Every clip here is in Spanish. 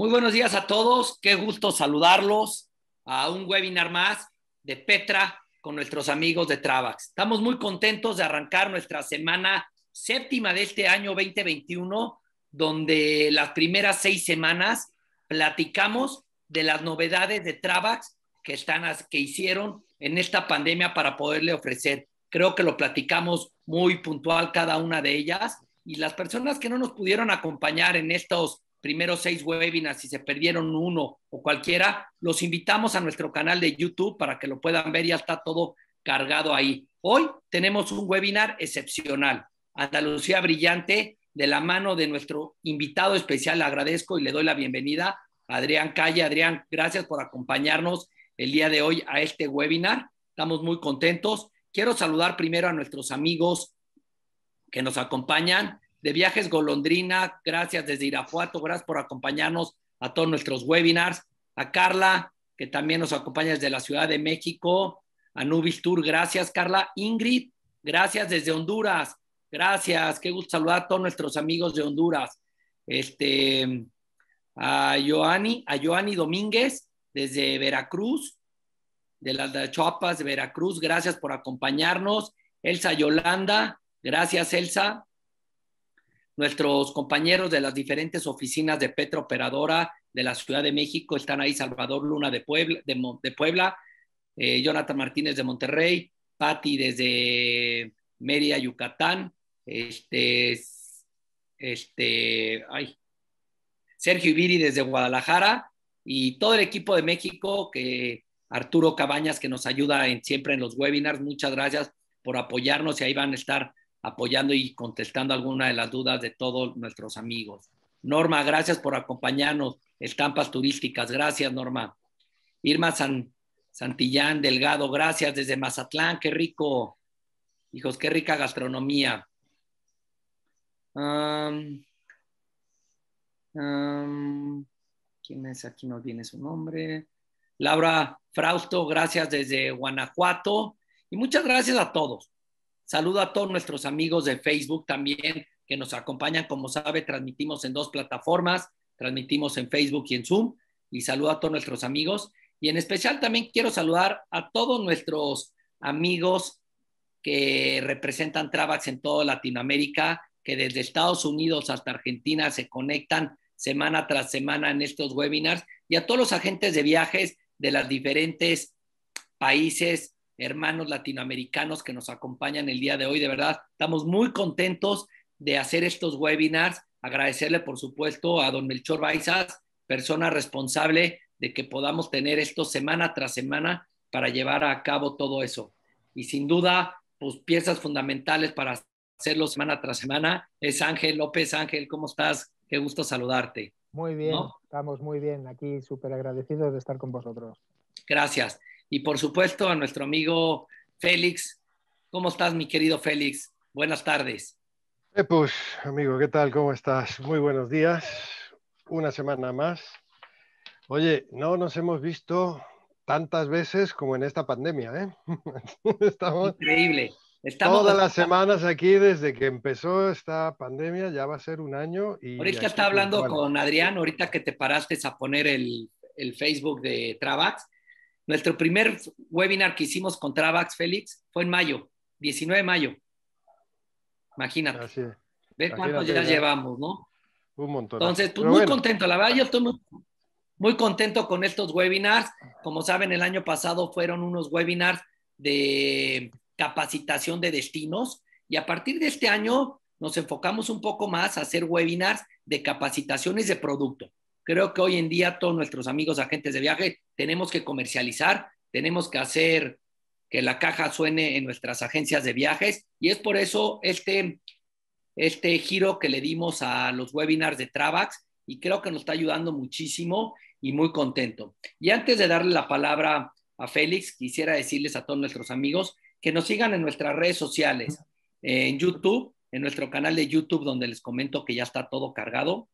Muy buenos días a todos, qué gusto saludarlos a un webinar más de Petra con nuestros amigos de Travax. Estamos muy contentos de arrancar nuestra semana séptima de este año 2021, donde las primeras seis semanas platicamos de las novedades de Travax que, están, que hicieron en esta pandemia para poderle ofrecer. Creo que lo platicamos muy puntual cada una de ellas y las personas que no nos pudieron acompañar en estos primeros seis webinars, si se perdieron uno o cualquiera, los invitamos a nuestro canal de YouTube para que lo puedan ver, ya está todo cargado ahí. Hoy tenemos un webinar excepcional, Andalucía Brillante, de la mano de nuestro invitado especial. Agradezco y le doy la bienvenida Adrián Calle. Adrián, gracias por acompañarnos el día de hoy a este webinar. Estamos muy contentos. Quiero saludar primero a nuestros amigos que nos acompañan de Viajes Golondrina, gracias desde Irapuato, gracias por acompañarnos a todos nuestros webinars, a Carla, que también nos acompaña desde la Ciudad de México, a Nubis Tour, gracias Carla, Ingrid, gracias desde Honduras, gracias, qué gusto saludar a todos nuestros amigos de Honduras, este, a Joani, a Joani Domínguez desde Veracruz, de las de de Veracruz, gracias por acompañarnos, Elsa Yolanda, gracias Elsa, Nuestros compañeros de las diferentes oficinas de Petro Operadora de la Ciudad de México están ahí, Salvador Luna de Puebla, de, Puebla eh, Jonathan Martínez de Monterrey, Patti desde Mérida, Yucatán, este, este, ay, Sergio Ibiri desde Guadalajara y todo el equipo de México, que Arturo Cabañas que nos ayuda en, siempre en los webinars. Muchas gracias por apoyarnos y ahí van a estar apoyando y contestando alguna de las dudas de todos nuestros amigos. Norma, gracias por acompañarnos. Estampas turísticas, gracias Norma. Irma San, Santillán Delgado, gracias desde Mazatlán, qué rico. Hijos, qué rica gastronomía. ¿Quién es? Aquí nos viene su nombre. Laura Frausto, gracias desde Guanajuato. Y muchas gracias a todos. Saludo a todos nuestros amigos de Facebook también que nos acompañan. Como sabe, transmitimos en dos plataformas, transmitimos en Facebook y en Zoom. Y saludo a todos nuestros amigos. Y en especial también quiero saludar a todos nuestros amigos que representan Travax en toda Latinoamérica, que desde Estados Unidos hasta Argentina se conectan semana tras semana en estos webinars, y a todos los agentes de viajes de los diferentes países hermanos latinoamericanos que nos acompañan el día de hoy. De verdad, estamos muy contentos de hacer estos webinars. Agradecerle, por supuesto, a don Melchor Baizas, persona responsable de que podamos tener esto semana tras semana para llevar a cabo todo eso. Y sin duda, pues piezas fundamentales para hacerlo semana tras semana es Ángel López. Ángel, ¿cómo estás? Qué gusto saludarte. Muy bien, estamos muy bien aquí, súper agradecidos de estar con vosotros. Gracias. Y por supuesto a nuestro amigo Félix. ¿Cómo estás, mi querido Félix? Buenas tardes. Eh, pues, amigo, ¿qué tal? ¿Cómo estás? Muy buenos días. Una semana más. Oye, no nos hemos visto tantas veces como en esta pandemia, ¿eh? Estamos Increíble. Estamos todas las semanas aquí desde que empezó esta pandemia, ya va a ser un año. Y ahorita está hablando con Adrián, ahorita que te paraste a poner el, el Facebook de Travax, nuestro primer webinar que hicimos con Travax Félix fue en mayo, 19 de mayo. Imagínate. Ve cuántos ya, llevamos, ¿no? Un montón. Entonces, pues muy contento. La verdad, yo estoy muy, contento con estos webinars. Como saben, el año pasado fueron unos webinars de capacitación de destinos y a partir de este año nos enfocamos un poco más a hacer webinars de capacitaciones de producto. Creo que hoy en día todos nuestros amigos agentes de viaje tenemos que comercializar, tenemos que hacer que la caja suene en nuestras agencias de viajes y es por eso este, este giro que le dimos a los webinars de Travax y creo que nos está ayudando muchísimo y muy contento. Y antes de darle la palabra a Félix, quisiera decirles a todos nuestros amigos que nos sigan en nuestras redes sociales, en YouTube, en nuestro canal de YouTube donde les comento que ya está todo cargado,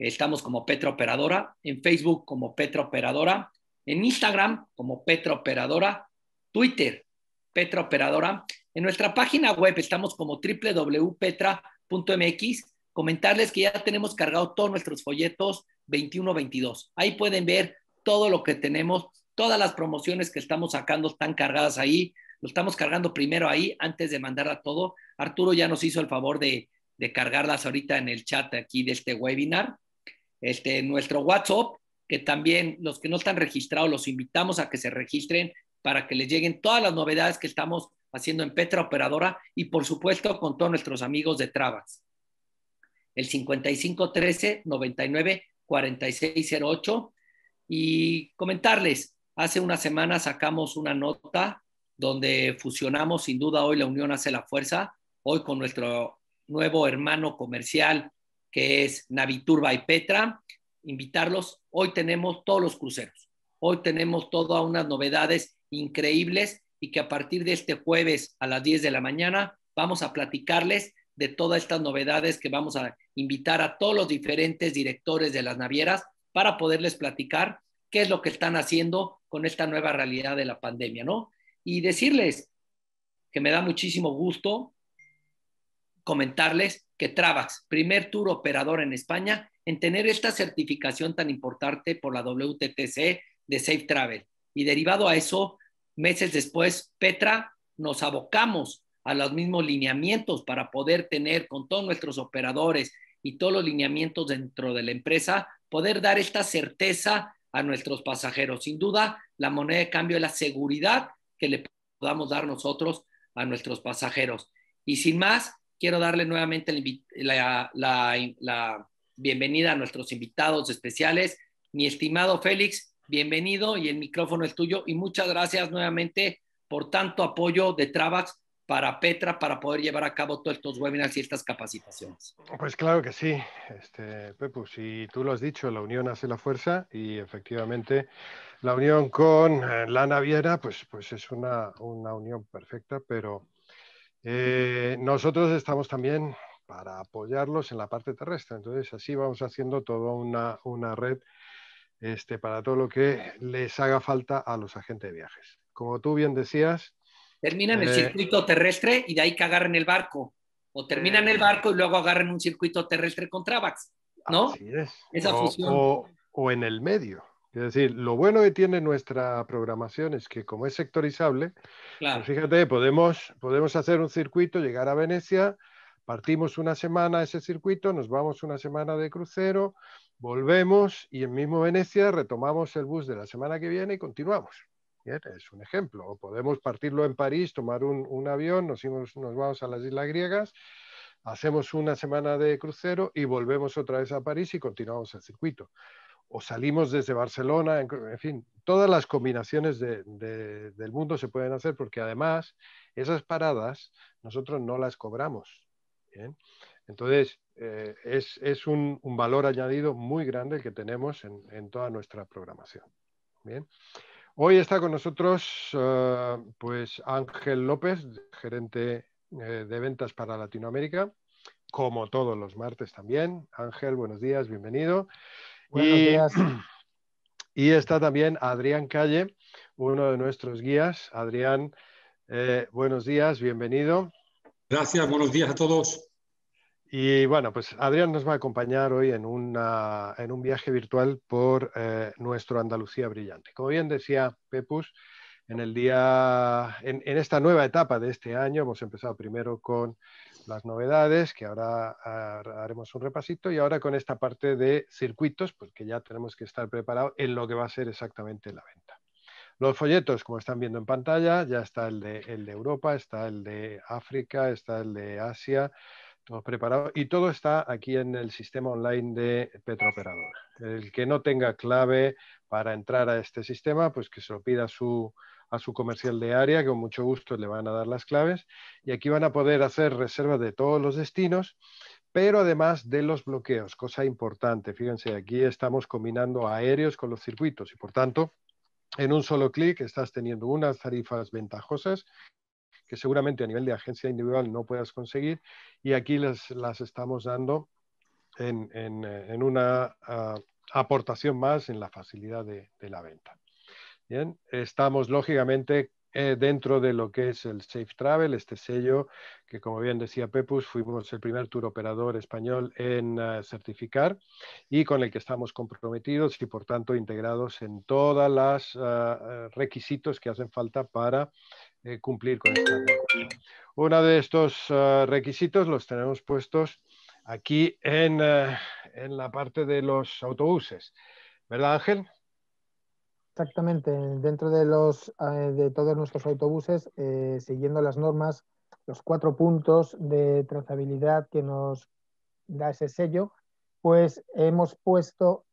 Estamos como Petra Operadora, en Facebook como Petra Operadora, en Instagram como Petra Operadora, Twitter Petra Operadora. En nuestra página web estamos como www.petra.mx. Comentarles que ya tenemos cargado todos nuestros folletos 2122. Ahí pueden ver todo lo que tenemos, todas las promociones que estamos sacando están cargadas ahí. Lo estamos cargando primero ahí antes de mandarla todo. Arturo ya nos hizo el favor de, de cargarlas ahorita en el chat aquí de este webinar. Este, nuestro WhatsApp, que también los que no están registrados, los invitamos a que se registren para que les lleguen todas las novedades que estamos haciendo en Petra Operadora y por supuesto con todos nuestros amigos de Travax. El 5513 99 4608 y comentarles, hace una semana sacamos una nota donde fusionamos sin duda hoy la unión hace la fuerza, hoy con nuestro nuevo hermano comercial que es Naviturba y Petra, invitarlos, hoy tenemos todos los cruceros, hoy tenemos todas unas novedades increíbles y que a partir de este jueves a las 10 de la mañana vamos a platicarles de todas estas novedades que vamos a invitar a todos los diferentes directores de las navieras para poderles platicar qué es lo que están haciendo con esta nueva realidad de la pandemia, ¿no? Y decirles que me da muchísimo gusto comentarles que Travax, primer tour operador en España, en tener esta certificación tan importante por la WTTC de Safe Travel. Y derivado a eso, meses después, Petra, nos abocamos a los mismos lineamientos para poder tener con todos nuestros operadores y todos los lineamientos dentro de la empresa, poder dar esta certeza a nuestros pasajeros. Sin duda, la moneda de cambio es la seguridad que le podamos dar nosotros a nuestros pasajeros. Y sin más, quiero darle nuevamente la, la bienvenida a nuestros invitados especiales. Mi estimado Félix, bienvenido y el micrófono es tuyo y muchas gracias nuevamente por tanto apoyo de Travax para Petra para poder llevar a cabo todos estos webinars y estas capacitaciones. Pues claro que sí, este, Pepu, si tú lo has dicho, la unión hace la fuerza y efectivamente la unión con eh, la naviera pues, pues es una, una unión perfecta, pero eh, nosotros estamos también para apoyarlos en la parte terrestre, entonces así vamos haciendo toda una, una red este, para todo lo que les haga falta a los agentes de viajes. Como tú bien decías, terminan el eh, circuito terrestre y de ahí que agarren el barco. O terminan el barco y luego agarren un circuito terrestre con Travax, ¿no? Así es. Esa o, fusión. O, en el medio. Es decir, lo bueno que tiene nuestra programación es que como es sectorizable, pues fíjate, podemos, podemos hacer un circuito, llegar a Venecia, partimos una semana ese circuito, nos vamos una semana de crucero, volvemos y en mismo Venecia retomamos el bus de la semana que viene y continuamos es un ejemplo. O podemos partirlo en París, tomar un, avión, nos, nos vamos a las Islas Griegas, hacemos una semana de crucero y volvemos otra vez a París y continuamos el circuito. O salimos desde Barcelona, en, fin, todas las combinaciones del mundo se pueden hacer porque además esas paradas nosotros no las cobramos. Entonces, eh, es, un, valor añadido muy grande que tenemos en, en toda nuestra programación. Bien. Hoy está con nosotros eh, pues Ángel López, gerente eh, de ventas para Latinoamérica, como todos los martes también. Ángel, buenos días, bienvenido. Buenos y, días. Y está también Adrián Calle, uno de nuestros guías. Adrián, eh, buenos días, bienvenido. Gracias, buenos días a todos. Y bueno, pues Adrián nos va a acompañar hoy en, en un viaje virtual por eh, nuestro Andalucía brillante. Como bien decía Pepus, en, el día, en, esta nueva etapa de este año hemos empezado primero con las novedades, que ahora haremos un repasito, y ahora con esta parte de circuitos, porque ya tenemos que estar preparados en lo que va a ser exactamente la venta. Los folletos, como están viendo en pantalla, ya está el de, el de Europa, está el de África, está el de Asia, preparado y todo está aquí en el sistema online de Petrooperador. El que no tenga clave para entrar a este sistema, pues que se lo pida a su, a su comercial de área, que con mucho gusto le van a dar las claves. Y aquí van a poder hacer reservas de todos los destinos, pero además de los bloqueos, cosa importante. Fíjense, aquí estamos combinando aéreos con los circuitos y por tanto, en un solo clic estás teniendo unas tarifas ventajosas que seguramente a nivel de agencia individual no puedas conseguir y aquí las, las estamos dando en, en, eh, una ah, aportación más en la facilidad de, de, la venta. Bien, estamos lógicamente eh, dentro de lo que es el Safe Travel, este sello que, como bien decía Pepus, fuimos el primer tour operador español en eh, certificar y con el que estamos comprometidos y, por tanto, integrados en todos los eh, requisitos que hacen falta para cumplir con esta Uno de estos requisitos los tenemos puestos aquí en, en la parte de los autobuses. ¿Verdad, Ángel? Exactamente, dentro de, los, eh, de todos nuestros autobuses, eh, siguiendo las normas, los cuatro puntos de trazabilidad que nos da ese sello, pues hemos puesto,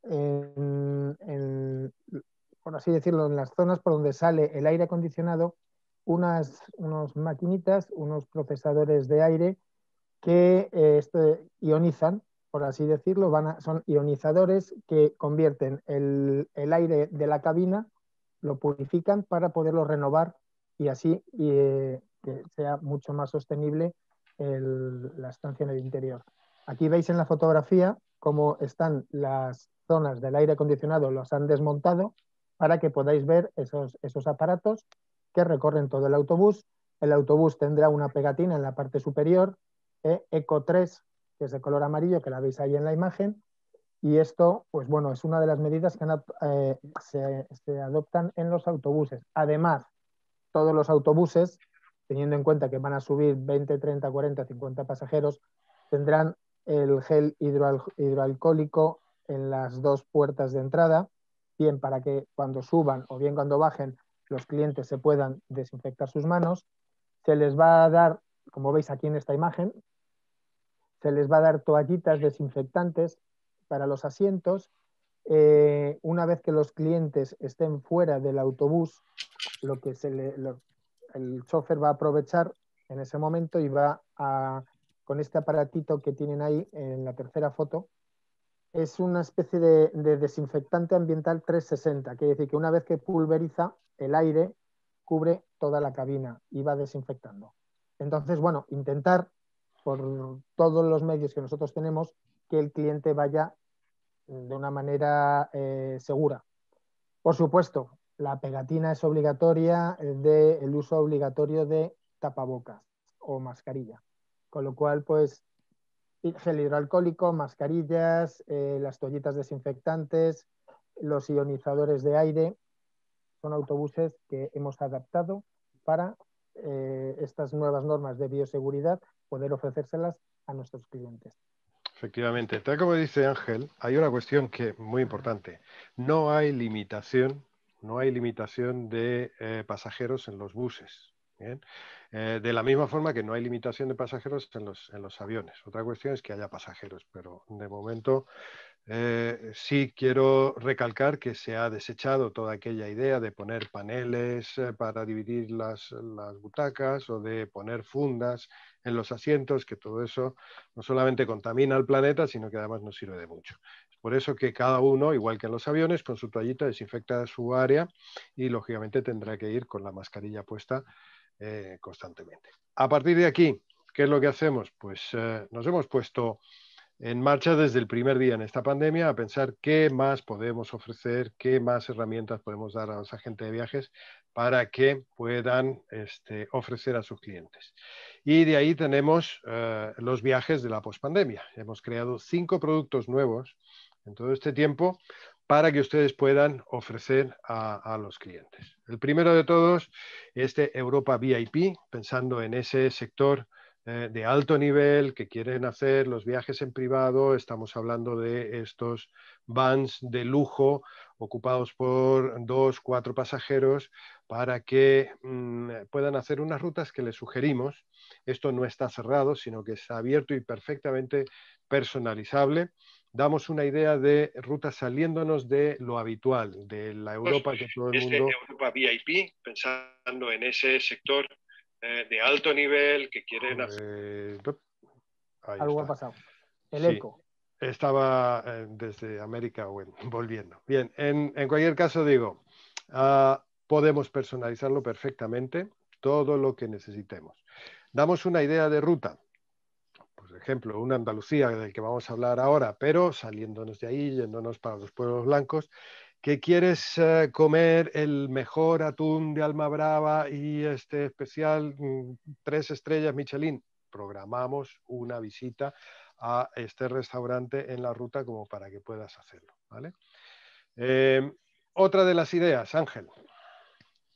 por así decirlo, en las zonas por donde sale el aire acondicionado, unas unos maquinitas, unos procesadores de aire que eh, este, ionizan por así decirlo, son ionizadores que convierten el, aire de la cabina, lo purifican para poderlo renovar y así eh, que sea mucho más sostenible la estancia en el interior. Aquí veis en la fotografía cómo están las zonas del aire acondicionado, los han desmontado para que podáis ver esos, esos aparatos que recorren todo el autobús. El autobús tendrá una pegatina en la parte superior, eh, Eco 3 que es de color amarillo, que la veis ahí en la imagen. Y esto, pues bueno, es una de las medidas que eh, se, adoptan en los autobuses. Además, todos los autobuses, teniendo en cuenta que van a subir 20, 30, 40, 50 pasajeros, tendrán el gel hidroalcohólico en las dos puertas de entrada, bien para que cuando suban o bien cuando bajen los clientes se puedan desinfectar sus manos. Se les va a dar, como veis aquí en esta imagen, se les va a dar toallitas desinfectantes para los asientos. Eh, una vez que los clientes estén fuera del autobús, lo que se le, el chofer va a aprovechar en ese momento y va a, con este aparatito que tienen ahí en la tercera foto, es una especie de, de desinfectante ambiental 360, quiere decir que una vez que pulveriza, el aire cubre toda la cabina y va desinfectando. Entonces, bueno, intentar por todos los medios que nosotros tenemos que el cliente vaya de una manera eh, segura. Por supuesto, la pegatina es obligatoria del el uso obligatorio de tapabocas o mascarilla. Con lo cual, pues, gel hidroalcohólico, mascarillas, eh, las toallitas desinfectantes, los ionizadores de aire, son autobuses que hemos adaptado para eh, estas nuevas normas de bioseguridad poder ofrecérselas a nuestros clientes. Efectivamente, tal como dice Ángel, hay una cuestión que muy importante. No hay limitación, no hay limitación de eh, pasajeros en los buses. Eh, de la misma forma que no hay limitación de pasajeros en los, en los aviones. Otra cuestión es que haya pasajeros, pero de momento eh, sí quiero recalcar que se ha desechado toda aquella idea de poner paneles eh, para dividir las, butacas o de poner fundas en los asientos, que todo eso no solamente contamina el planeta, sino que además nos sirve de mucho. Por eso que cada uno, igual que en los aviones, con su toallita desinfecta su área y lógicamente tendrá que ir con la mascarilla puesta eh, constantemente. A partir de aquí, ¿qué es lo que hacemos? Pues nos hemos puesto en marcha desde el primer día en esta pandemia a pensar qué más podemos ofrecer, qué más herramientas podemos dar a los agentes de viajes para que puedan este, ofrecer a sus clientes. Y de ahí tenemos eh, los viajes de la pospandemia. Hemos creado cinco productos nuevos en todo este tiempo para que ustedes puedan ofrecer a, los clientes. El primero de todos, este Europa VIP, pensando en ese sector eh, de alto nivel que quieren hacer los viajes en privado. Estamos hablando de estos vans de lujo ocupados por dos, cuatro pasajeros para que mm, puedan hacer unas rutas que les sugerimos. Esto no está cerrado, sino que está abierto y perfectamente personalizable. Damos una idea de rutas saliéndonos de lo habitual, de la Europa que todo el mundo... Europa VIP, pensando en ese sector eh, de alto nivel que quieren hacer. Algo ha pasado. El eco. Estaba eh, desde América bueno, volviendo. Bien, en, cualquier caso digo, ah, podemos personalizarlo perfectamente, todo lo que necesitemos. Damos una idea de ruta. Ejemplo, una Andalucía del que vamos a hablar ahora, pero saliéndonos de ahí, yéndonos para los pueblos blancos, que quieres eh, comer el mejor atún de Alma Brava y este especial mm, tres estrellas Michelin, programamos una visita a este restaurante en la ruta como para que puedas hacerlo. ¿vale? Eh, otra de las ideas, Ángel.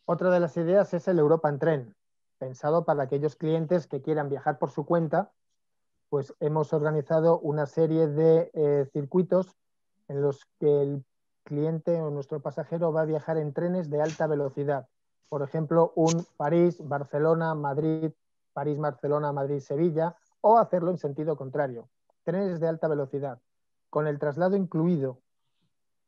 Otra de las ideas es el Europa en tren, pensado para aquellos clientes que quieran viajar por su cuenta, pues hemos organizado una serie de eh, circuitos en los que el cliente o nuestro pasajero va a viajar en trenes de alta velocidad. Por ejemplo, un París, Barcelona, Madrid, París, Barcelona, Madrid, Sevilla, o hacerlo en sentido contrario. Trenes de alta velocidad, con el traslado incluido,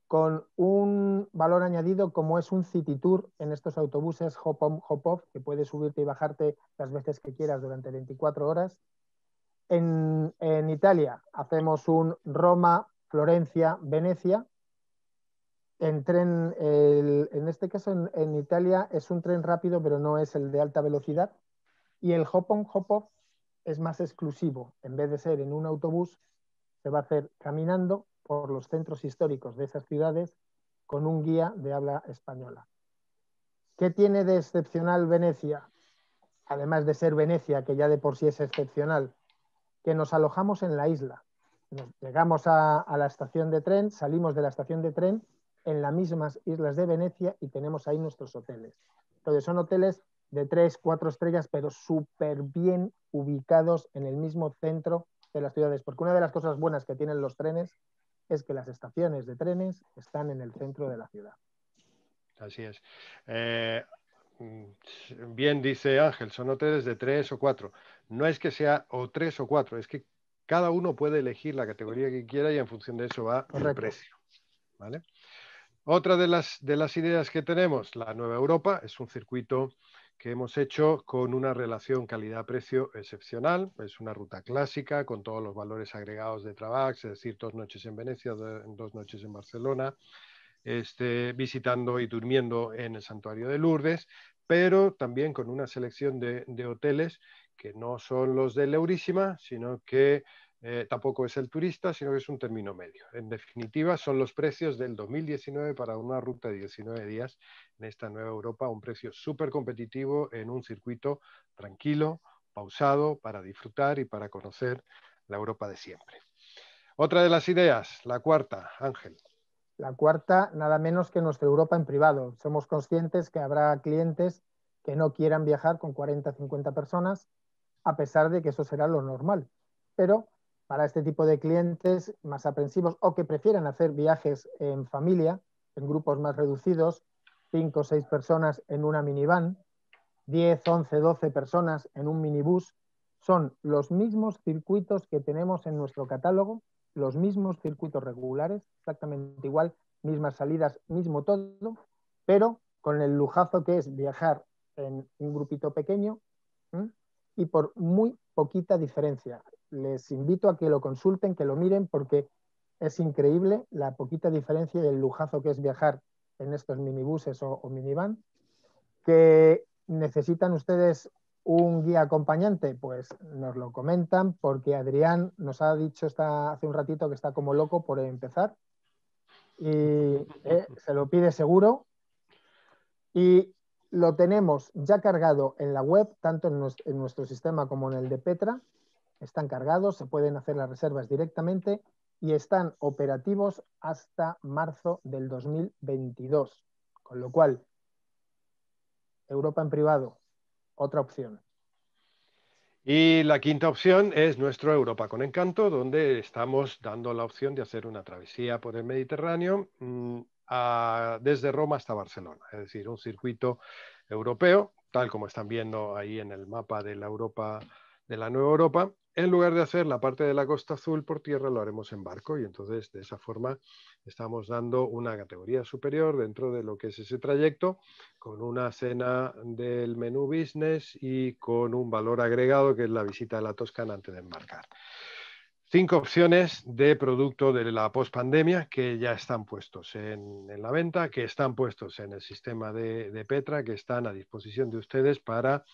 con un valor añadido como es un City Tour en estos autobuses hop on, hop off, que puedes subirte y bajarte las veces que quieras durante 24 horas. En, en Italia hacemos un Roma, Florencia, Venecia, en tren, en este caso en, Italia es un tren rápido, pero no es el de alta velocidad. Y el hop on, es más exclusivo. En vez de ser en un autobús, se va a hacer caminando por los centros históricos de esas ciudades con un guía de habla española. ¿Qué tiene de excepcional Venecia? Además de ser Venecia, que ya de por sí es excepcional, que nos alojamos en la isla. llegamos a la estación de tren, salimos de la estación de tren en las mismas islas de Venecia y tenemos ahí nuestros hoteles. Entonces son hoteles de tres, cuatro estrellas, pero súper bien ubicados en el mismo centro de las ciudades. Porque una de las cosas buenas que tienen los trenes es que las estaciones de trenes están en el centro de la ciudad. Así es. Eh, mm, bien dice Ángel, son hoteles de tres o cuatro. No es que sea o tres o cuatro, es que cada uno puede elegir la categoría que quiera y en función de eso va el precio. ¿vale? Otra de las, de las ideas que tenemos, la Nueva Europa, es un circuito que hemos hecho con una relación calidad-precio excepcional. Es una ruta clásica con todos los valores agregados de Travax, es decir, dos noches en Venecia, dos noches en Barcelona, este, visitando y durmiendo en el santuario de Lourdes, pero también con una selección de, de hoteles que no son los de Eurísima, sino que eh, tampoco es el turista, sino que es un término medio. En definitiva, son los precios del 2019 para una ruta de 19 días en esta nueva Europa, un precio súper competitivo en un circuito tranquilo, pausado, para disfrutar y para conocer la Europa de siempre. Otra de las ideas, la cuarta, Ángel. La cuarta, nada menos que nuestra Europa en privado. Somos conscientes que habrá clientes que no quieran viajar con 40, 50 personas, a pesar de que eso será lo normal. Pero para este tipo de clientes más aprensivos o que prefieren hacer viajes en familia, en grupos más reducidos, 5 o 6 personas en una minivan, 10, 11, 12 personas en un minibús, son los mismos circuitos que tenemos en nuestro catálogo, los mismos circuitos regulares, exactamente igual, mismas salidas, mismo todo, pero con el lujazo que es viajar en un grupito pequeño y por muy poquita diferencia les invito a que lo consulten, que lo miren, porque es increíble la poquita diferencia y el lujazo que es viajar en estos minibuses o, minivan. Que necesitan ustedes un guía acompañante, pues nos lo comentan, porque Adrián nos ha dicho hace un ratito que está como loco por empezar y eh, se lo pide seguro. Y lo tenemos ya cargado en la web, tanto en nuestro sistema como en el de Petra, están cargados, se pueden hacer las reservas directamente y están operativos hasta marzo del 2022. Con lo cual, Europa en privado, otra opción. Y la quinta opción es nuestro Europa con Encanto, donde estamos dando la opción de hacer una travesía por el Mediterráneo desde Roma hasta Barcelona, es decir, un circuito europeo, tal como están viendo ahí en el mapa de la Europa de la Nueva Europa, en lugar de hacer la parte de la Costa Azul por tierra, lo haremos en barco y entonces de esa forma estamos dando una categoría superior dentro de lo que es ese trayecto, con una cena del menú business y con un valor agregado que es la visita a la Toscana antes de embarcar. Cinco opciones de producto de la pospandemia que ya están puestos en, la venta, que están puestos en el sistema de Petra, que están a disposición de ustedes para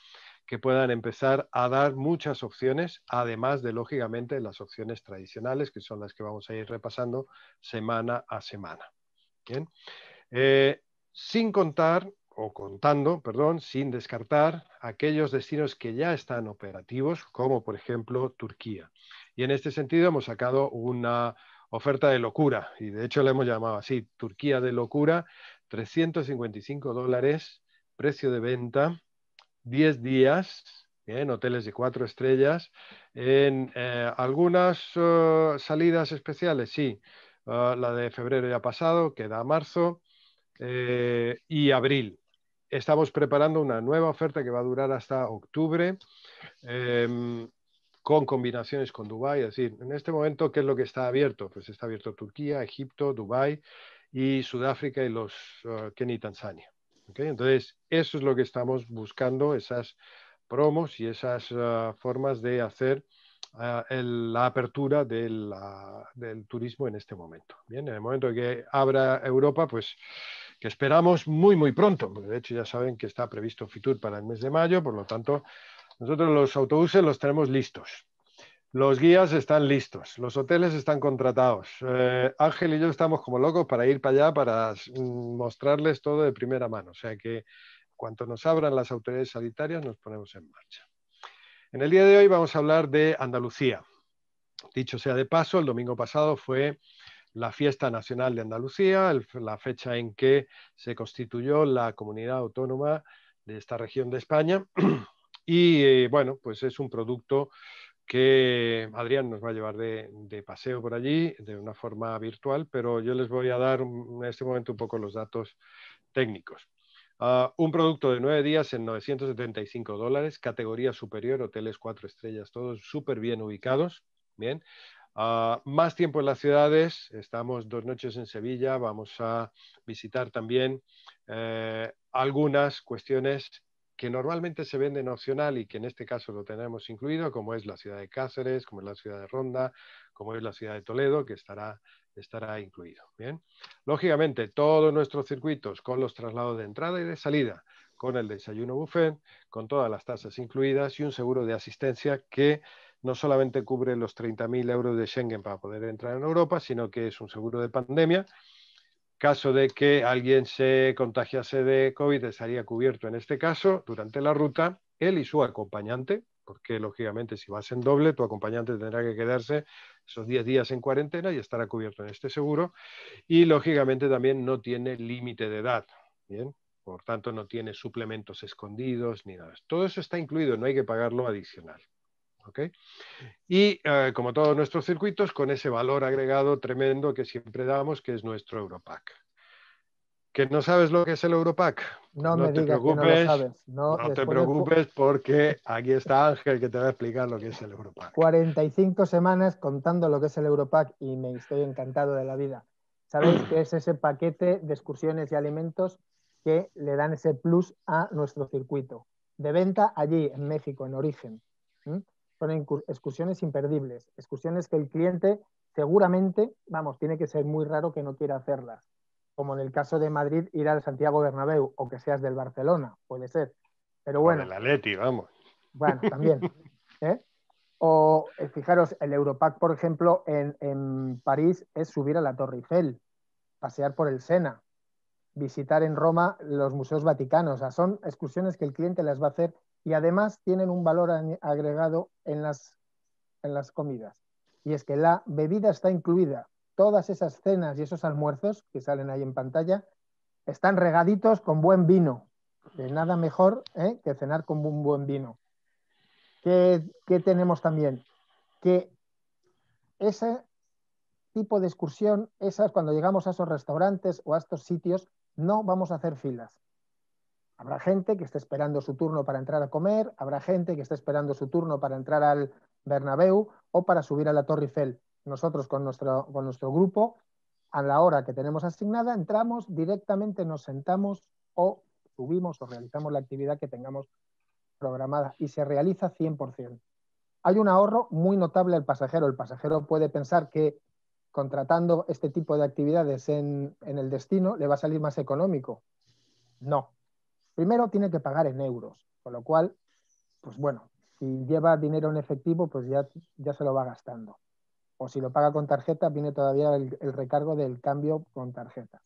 que puedan empezar a dar muchas opciones, además de, lógicamente, las opciones tradicionales, que son las que vamos a ir repasando semana a semana. Eh, sin contar, o contando, perdón, sin descartar aquellos destinos que ya están operativos, como por ejemplo Turquía. Y en este sentido hemos sacado una oferta de locura, y de hecho la hemos llamado así, Turquía de locura, 355 dólares, precio de venta, 10 días, en hoteles de cuatro estrellas, en eh, algunas eh, salidas especiales, sí, ah, la de febrero ya pasado, queda marzo, eh, y abril. Estamos preparando una nueva oferta que va a durar hasta octubre em, con combinaciones con Dubái. Es decir, en este momento, ¿qué es lo que está abierto? Pues está abierto Turquía, Egipto, Dubái y Sudáfrica y los uh, Kenia y Tanzania. Entonces, eso es lo que estamos buscando, esas promos y esas uh, formas de hacer uh, la apertura del, del, turismo en este momento. Bien, en el momento que abra Europa, pues que esperamos muy, muy pronto. De hecho, ya saben que está previsto Fitur para el mes de mayo, por lo tanto, nosotros los autobuses los tenemos listos. Los guías están listos, los hoteles están contratados. Eh, Ángel y yo estamos como locos para ir para allá para mm, mostrarles todo de primera mano. O sea que cuanto nos abran las autoridades sanitarias nos ponemos en marcha. En el día de hoy vamos a hablar de Andalucía. Dicho sea de paso, el domingo pasado fue la fiesta nacional de Andalucía, la fecha en que se constituyó la comunidad autónoma de esta región de España. Y eh, bueno, pues es un producto que Adrián nos va a llevar de, paseo por allí de una forma virtual, pero yo les voy a dar en este momento un poco los datos técnicos. Ah, un producto de nueve días en 975 dólares, categoría superior, hoteles cuatro estrellas, todos súper bien ubicados. Bien, Ah, más tiempo en las ciudades, estamos dos noches en Sevilla, vamos a visitar también eh, algunas cuestiones que normalmente se venden opcional y que en este caso lo tenemos incluido, como es la ciudad de Cáceres, como es la ciudad de Ronda, como es la ciudad de Toledo, que estará, estará incluido. Bien. Lógicamente, todos nuestros circuitos con los traslados de entrada y de salida, con el desayuno buffet, con todas las tasas incluidas y un seguro de asistencia que no solamente cubre los 30.000 euros de Schengen para poder entrar en Europa, sino que es un seguro de pandemia. Caso de que alguien se contagiase de COVID, estaría cubierto en este caso durante la ruta, él y su acompañante, porque lógicamente si vas en doble, tu acompañante tendrá que quedarse esos 10 días en cuarentena y estará cubierto en este seguro. Y lógicamente también no tiene límite de edad. Bien, por tanto no tiene suplementos escondidos ni nada. Todo eso está incluido, no hay que pagarlo adicional. Y eh, como todos nuestros circuitos, con ese valor agregado tremendo que siempre damos, que es nuestro Europack. ¿Que no sabes lo que es el Europack? No, me te digas preocupes, que no lo sabes. No, te preocupes porque aquí está Ángel que te va a explicar lo que es el Europack. 45 semanas contando lo que es el Europack y me estoy encantado de la vida. Sabéis que es ese paquete de excursiones y alimentos que le dan ese plus a nuestro circuito. De venta allí, en México, en origen son excursiones imperdibles, excursiones que el cliente seguramente, vamos, tiene que ser muy raro que no quiera hacerlas, como en el caso de Madrid ir al Santiago Bernabéu o que seas del Barcelona, puede ser. Pero bueno. O del Atleti, vamos. Bueno, también. ¿eh? O eh, fijaros, el Europack, por ejemplo, en, en, París es subir a la Torre Eiffel, pasear por el Sena, visitar en Roma los museos vaticanos. O sea, son excursiones que el cliente las va a hacer y además tienen un valor agregado en las, en las comidas. Y es que la bebida está incluida. Todas esas cenas y esos almuerzos que salen ahí en pantalla están regaditos con buen vino. nada mejor ¿eh? que cenar con un buen vino. ¿Qué, ¿Qué tenemos también? Que ese tipo de excursión, esas cuando llegamos a esos restaurantes o a estos sitios, no vamos a hacer filas. Habrá gente que esté esperando su turno para entrar a comer, habrá gente que esté esperando su turno para entrar al Bernabéu o para subir a la Torre Eiffel. Nosotros con nuestro, con nuestro grupo, a la hora que tenemos asignada, entramos directamente, nos sentamos o subimos o realizamos la actividad que tengamos programada y se realiza 100%. Hay un ahorro muy notable al pasajero. El pasajero puede pensar que contratando este tipo de actividades en, en el destino le va a salir más económico. No, Primero tiene que pagar en euros, con lo cual, pues bueno, si lleva dinero en efectivo, pues ya, ya se lo va gastando. O si lo paga con tarjeta, viene todavía el, recargo del cambio con tarjeta.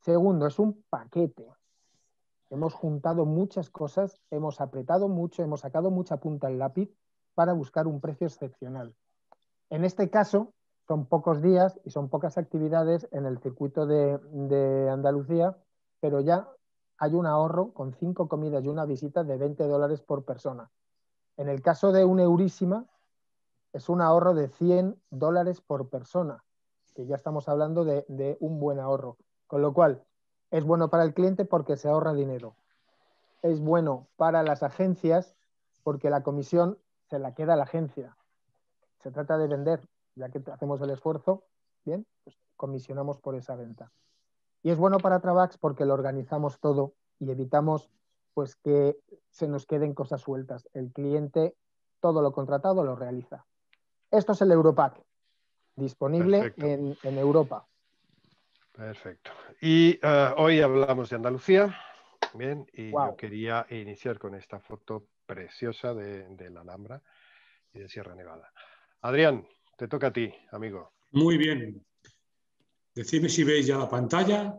Segundo, es un paquete. Hemos juntado muchas cosas, hemos apretado mucho, hemos sacado mucha punta al lápiz para buscar un precio excepcional. En este caso, son pocos días y son pocas actividades en el circuito de, Andalucía, pero ya hay un ahorro con cinco comidas y una visita de 20 dólares por persona. En el caso de un Eurísima, es un ahorro de 100 dólares por persona, que ya estamos hablando de, de un buen ahorro. Con lo cual, es bueno para el cliente porque se ahorra dinero. Es bueno para las agencias porque la comisión se la queda a la agencia. Se trata de vender, ya que hacemos el esfuerzo, bien, pues comisionamos por esa venta. Y es bueno para Travax porque lo organizamos todo y evitamos pues que se nos queden cosas sueltas. El cliente todo lo contratado lo realiza. Esto es el Europack, disponible en, Europa. Perfecto. Y eh, hoy hablamos de Andalucía, bien, y yo quería iniciar con esta foto preciosa de, la Alhambra y de Sierra Nevada. Adrián, te toca a ti, amigo. Muy bien. Decidme si veis ya la pantalla.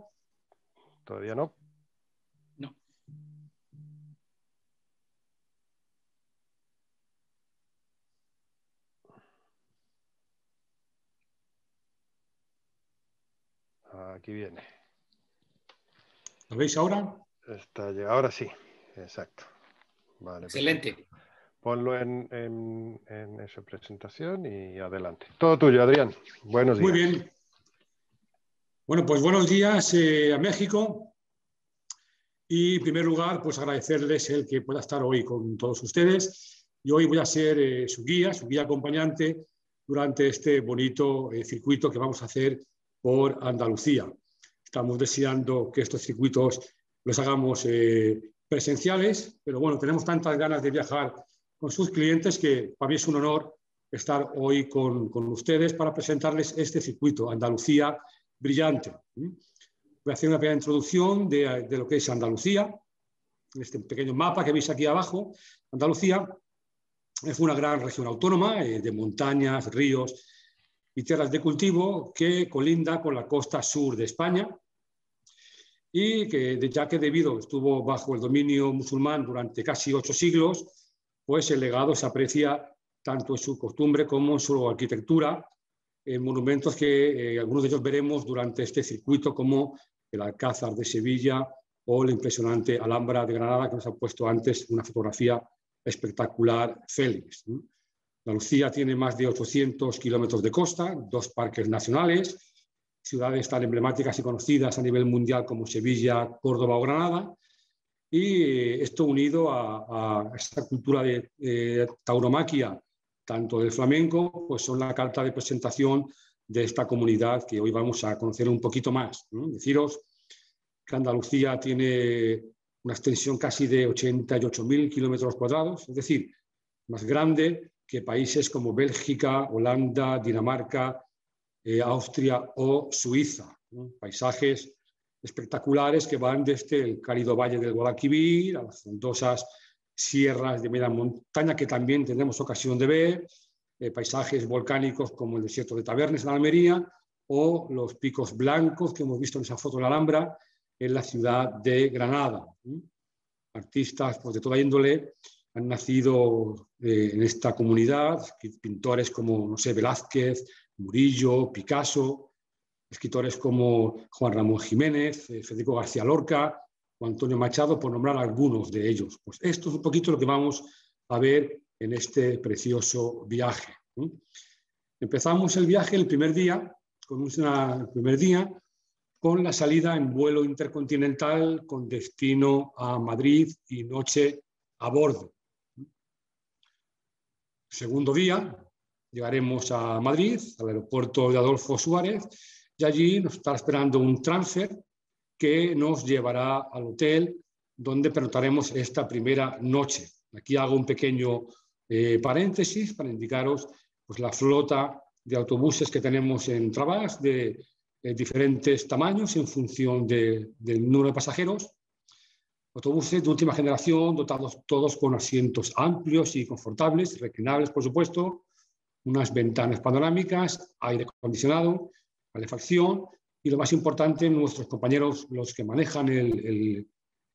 Todavía no. No. Aquí viene. ¿Lo veis ahora? Está, ahora sí, exacto. Excelente. Ponlo en, en, su presentación y adelante. Todo tuyo, Adrián. Buenos días. Muy bien. Bueno, pues buenos días eh, a México. Y en primer lugar, pues agradecerles el que pueda estar hoy con todos ustedes. Y hoy voy a ser eh, su guía, su guía acompañante durante este bonito eh, circuito que vamos a hacer por Andalucía. Estamos deseando que estos circuitos los hagamos presenciales, pero bueno, tenemos tantas ganas de viajar con sus clientes que para mí es un honor estar hoy con, con ustedes para presentarles este circuito, Andalucía Brillante. Voy a hacer una pequeña introducción de, lo que es Andalucía, este pequeño mapa que veis aquí abajo. Andalucía es una gran región autónoma eh, de montañas, ríos y tierras de cultivo que colinda con la costa sur de España, y que ya que debido estuvo bajo el dominio musulmán durante casi ocho siglos, pues el legado se aprecia tanto en su costumbre como en su arquitectura, en monumentos que eh, algunos de ellos veremos durante este circuito como el Alcázar de Sevilla o la impresionante Alhambra de Granada que nos ha puesto antes una fotografía espectacular Félix. La Lucía tiene más de 800 kilómetros de costa, dos parques nacionales, ciudades tan emblemáticas y conocidas a nivel mundial como Sevilla, Córdoba o Granada. Y esto unido a, esta cultura de, tauromaquia, tanto del flamenco, pues son la carta de presentación de esta comunidad que hoy vamos a conocer un poquito más. Deciros que Andalucía tiene una extensión casi de 88.000 kilómetros cuadrados, es decir, más grande que países como Bélgica, Holanda, Dinamarca, eh, Austria o Suiza. Paisajes espectaculares que van desde el cálido valle del Guadalquivir a las frondosas sierras de media montaña que también tendremos ocasión de ver, eh, paisajes volcánicos como el desierto de Tabernes en Almería o los picos blancos que hemos visto en esa foto de la Alhambra en la ciudad de Granada. Artistas pues, de toda índole han nacido eh, en esta comunidad, pintores como, no sé, Velázquez, Murillo, Picasso, escritores como Juan Ramón Jiménez, eh, Federico García Lorca Antonio Machado, por nombrar algunos de ellos. Pues esto es un poquito lo que vamos a ver en este precioso viaje. Empezamos el viaje el primer día, con el primer día, con la salida en vuelo intercontinental con destino a Madrid y noche a bordo. Segundo día, Llegaremos a Madrid, al aeropuerto de Adolfo Suárez, y allí nos está esperando un transfer que nos llevará al hotel donde pernotaremos esta primera noche. Aquí hago un pequeño eh, paréntesis para indicaros pues, la flota de autobuses que tenemos en Trabas de, diferentes tamaños en función del número de pasajeros. Autobuses de última generación, dotados todos con asientos amplios y confortables, reclinables, por supuesto, unas ventanas panorámicas, aire acondicionado, calefacción y lo más importante, nuestros compañeros, los que manejan el,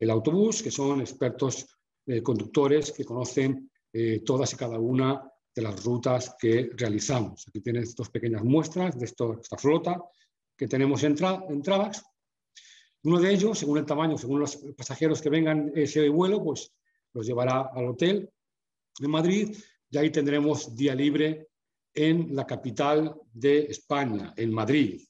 autobús, que son expertos eh, conductores que conocen eh, todas y cada una de las rutas que realizamos. Aquí tienen dos pequeñas muestras de esta flota que tenemos en, en Travax. Uno de ellos, según el tamaño, según los pasajeros que vengan ese vuelo, pues los llevará al hotel en Madrid y ahí tendremos día libre en la capital de España, en Madrid.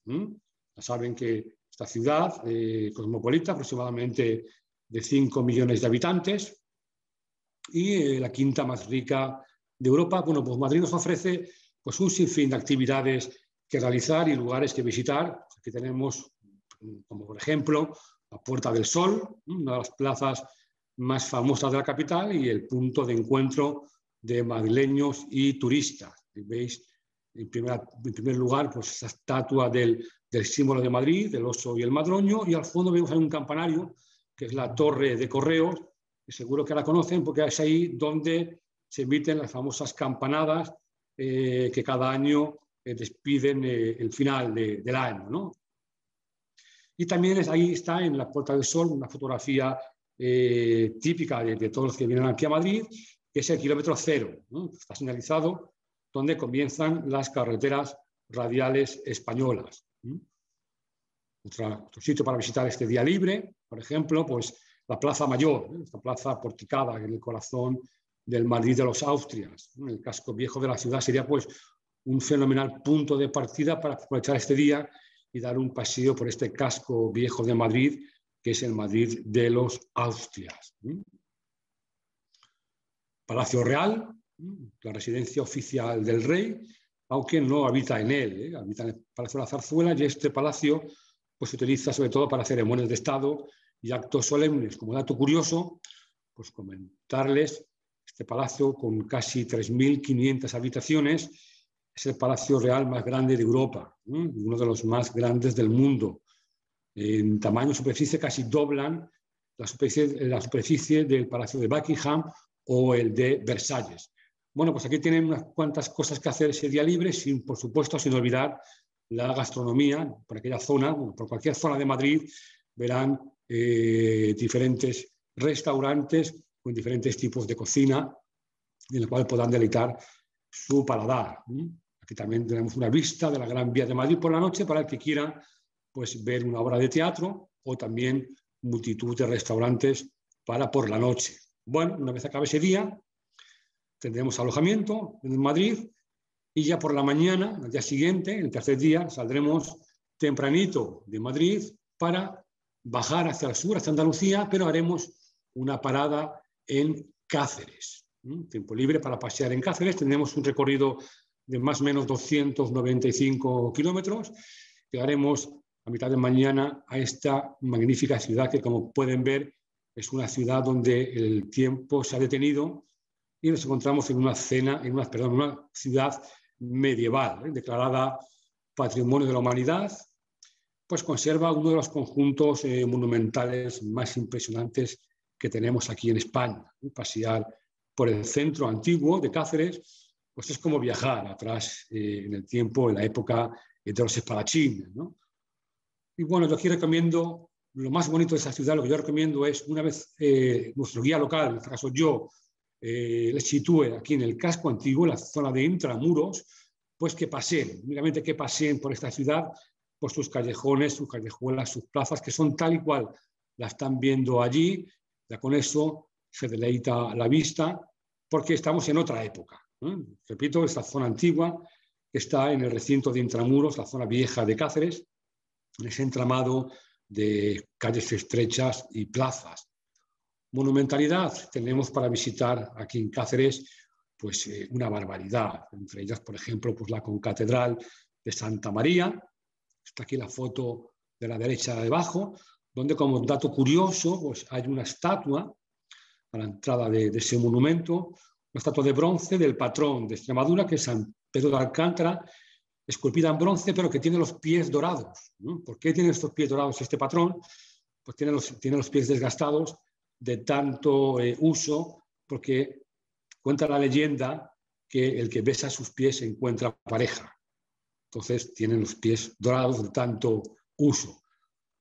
Ya saben que esta ciudad eh, cosmopolita, aproximadamente de 5 millones de habitantes, y eh, la quinta más rica de Europa. Bueno, pues Madrid nos ofrece pues, un sinfín de actividades que realizar y lugares que visitar. Aquí tenemos, como por ejemplo, la Puerta del Sol, una de las plazas más famosas de la capital y el punto de encuentro de madrileños y turistas. Veis, en, en primer lugar, pues esa estatua del, del, símbolo de Madrid, del oso y el madroño, y al fondo vemos un campanario, que es la torre de correos, seguro que la conocen porque es ahí donde se emiten las famosas campanadas eh, que cada año eh, despiden eh, el final del año. ¿no? Y también ahí está en la Puerta del Sol una fotografía típica de, todos los que vienen aquí a Madrid, que es el kilómetro cero. Está señalizado donde comienzan las carreteras radiales españolas. Otro sitio para visitar este día libre, por ejemplo, pues la Plaza Mayor, esta plaza porticada en el corazón del Madrid de los Austrias. El casco viejo de la ciudad sería pues un fenomenal punto de partida para aprovechar este día y dar un paseo por este casco viejo de Madrid, que es el Madrid de los Austrias. Palacio Real, la residencia oficial del rey, aunque no habita en él, ¿eh? habita en el Palacio de la Zarzuela y este palacio pues, se utiliza sobre todo para ceremonias de Estado y actos solemnes. Como dato curioso, pues comentarles, este palacio con casi 3.500 habitaciones es el palacio real más grande de Europa, uno de los más grandes del mundo. En tamaño y superficie casi doblan la superficie, la superficie del palacio de Buckingham o el de Versalles. Bueno, pues aquí tienen unas cuantas cosas que hacer ese día libre, sin, por supuesto, sin olvidar la gastronomía por aquella zona, por cualquier zona de Madrid, verán eh, diferentes restaurantes con diferentes tipos de cocina en el cual puedan deleitar su paladar. Aquí también tenemos una vista de la Gran Vía de Madrid por la noche para el que quiera pues, ver una obra de teatro o también multitud de restaurantes para por la noche. Bueno, una vez acabe ese día, tendremos alojamiento en Madrid y ya por la mañana, al día siguiente, el tercer día, saldremos tempranito de Madrid para bajar hacia el sur, hacia Andalucía, pero haremos una parada en Cáceres. Tiempo libre para pasear en Cáceres. Tendremos un recorrido de más o menos 295 kilómetros. Llegaremos a mitad de mañana a esta magnífica ciudad que, como pueden ver, es una ciudad donde el tiempo se ha detenido y nos encontramos en una, cena, en una, perdón, una ciudad medieval, ¿eh? declarada Patrimonio de la Humanidad, pues conserva uno de los conjuntos eh, monumentales más impresionantes que tenemos aquí en España. Pasear por el centro antiguo de Cáceres, pues es como viajar atrás eh, en el tiempo, en la época de los espadachines. Y bueno, yo aquí recomiendo, lo más bonito de esa ciudad, lo que yo recomiendo es, una vez eh, nuestro guía local, en este caso yo, les sitúe aquí en el casco antiguo, en la zona de intramuros, pues que paseen, únicamente que paseen por esta ciudad por sus callejones, sus callejuelas, sus plazas, que son tal y cual la están viendo allí. Ya con eso se deleita la vista, porque estamos en otra época. Repito, esta zona antigua está en el recinto de Intramuros, la zona vieja de Cáceres, en ese entramado de calles estrechas y plazas. Monumentalidad tenemos para visitar aquí en Cáceres pues eh, una barbaridad, entre ellas, por ejemplo, pues la concatedral de Santa María, Está aquí la foto de la derecha de abajo, donde como dato curioso pues hay una estatua a la entrada de, ese monumento, una estatua de bronce del patrón de Extremadura, que es San Pedro de Alcántara, esculpida en bronce, pero que tiene los pies dorados. ¿Por qué tiene estos pies dorados este patrón? Pues tiene los, tiene los pies desgastados de tanto eh, uso, porque cuenta la leyenda que el que besa sus pies encuentra pareja. Entonces tienen los pies dorados de tanto uso.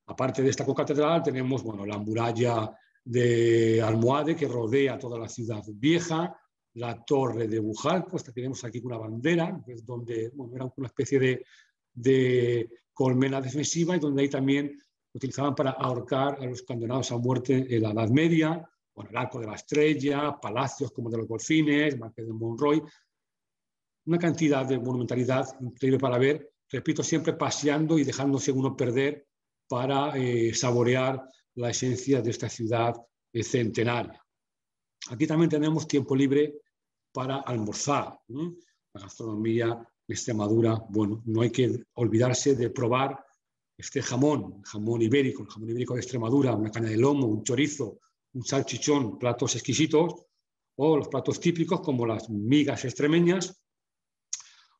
Aparte de esta concatedral tenemos bueno, la muralla de Almohade que rodea toda la ciudad vieja, la torre de Bujalco, esta tenemos aquí una bandera, donde bueno, era una especie de, de, colmena defensiva y donde ahí también utilizaban para ahorcar a los condenados a muerte en la Edad Media, bueno, el Arco de la Estrella, palacios como de los Golfines, Marqués de Monroy, una cantidad de monumentalidad increíble para ver, repito, siempre paseando y dejándose uno perder para eh, saborear la esencia de esta ciudad eh, centenaria. Aquí también tenemos tiempo libre para almorzar. La gastronomía en Extremadura, bueno, no hay que olvidarse de probar este jamón, jamón ibérico, el jamón ibérico de Extremadura, una caña de lomo, un chorizo, un salchichón, platos exquisitos, o los platos típicos como las migas extremeñas,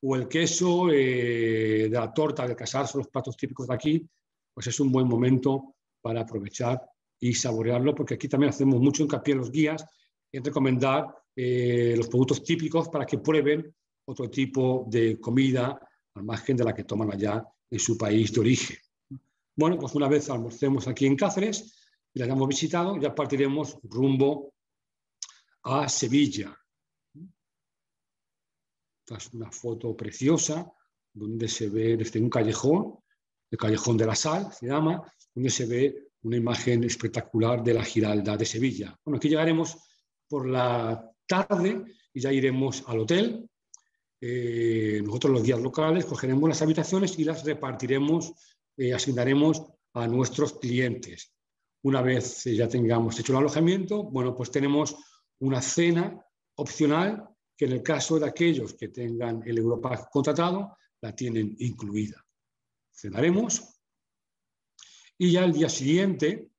o el queso eh, de la torta de casar, son los platos típicos de aquí, pues es un buen momento para aprovechar y saborearlo, porque aquí también hacemos mucho hincapié en los guías en recomendar eh, los productos típicos para que prueben otro tipo de comida al margen de la que toman allá en su país de origen. Bueno, pues una vez almorcemos aquí en Cáceres y la hayamos visitado, ya partiremos rumbo a Sevilla. Esta es una foto preciosa donde se ve desde un callejón, el Callejón de la Sal se llama, donde se ve una imagen espectacular de la Giralda de Sevilla. Bueno, aquí llegaremos por la tarde y ya iremos al hotel. Eh, nosotros los días locales cogeremos las habitaciones y las repartiremos, eh, asignaremos a nuestros clientes. Una vez ya tengamos hecho el alojamiento, bueno, pues tenemos una cena opcional que en el caso de aquellos que tengan el Europack contratado, la tienen incluida. Cenaremos y ya el día siguiente,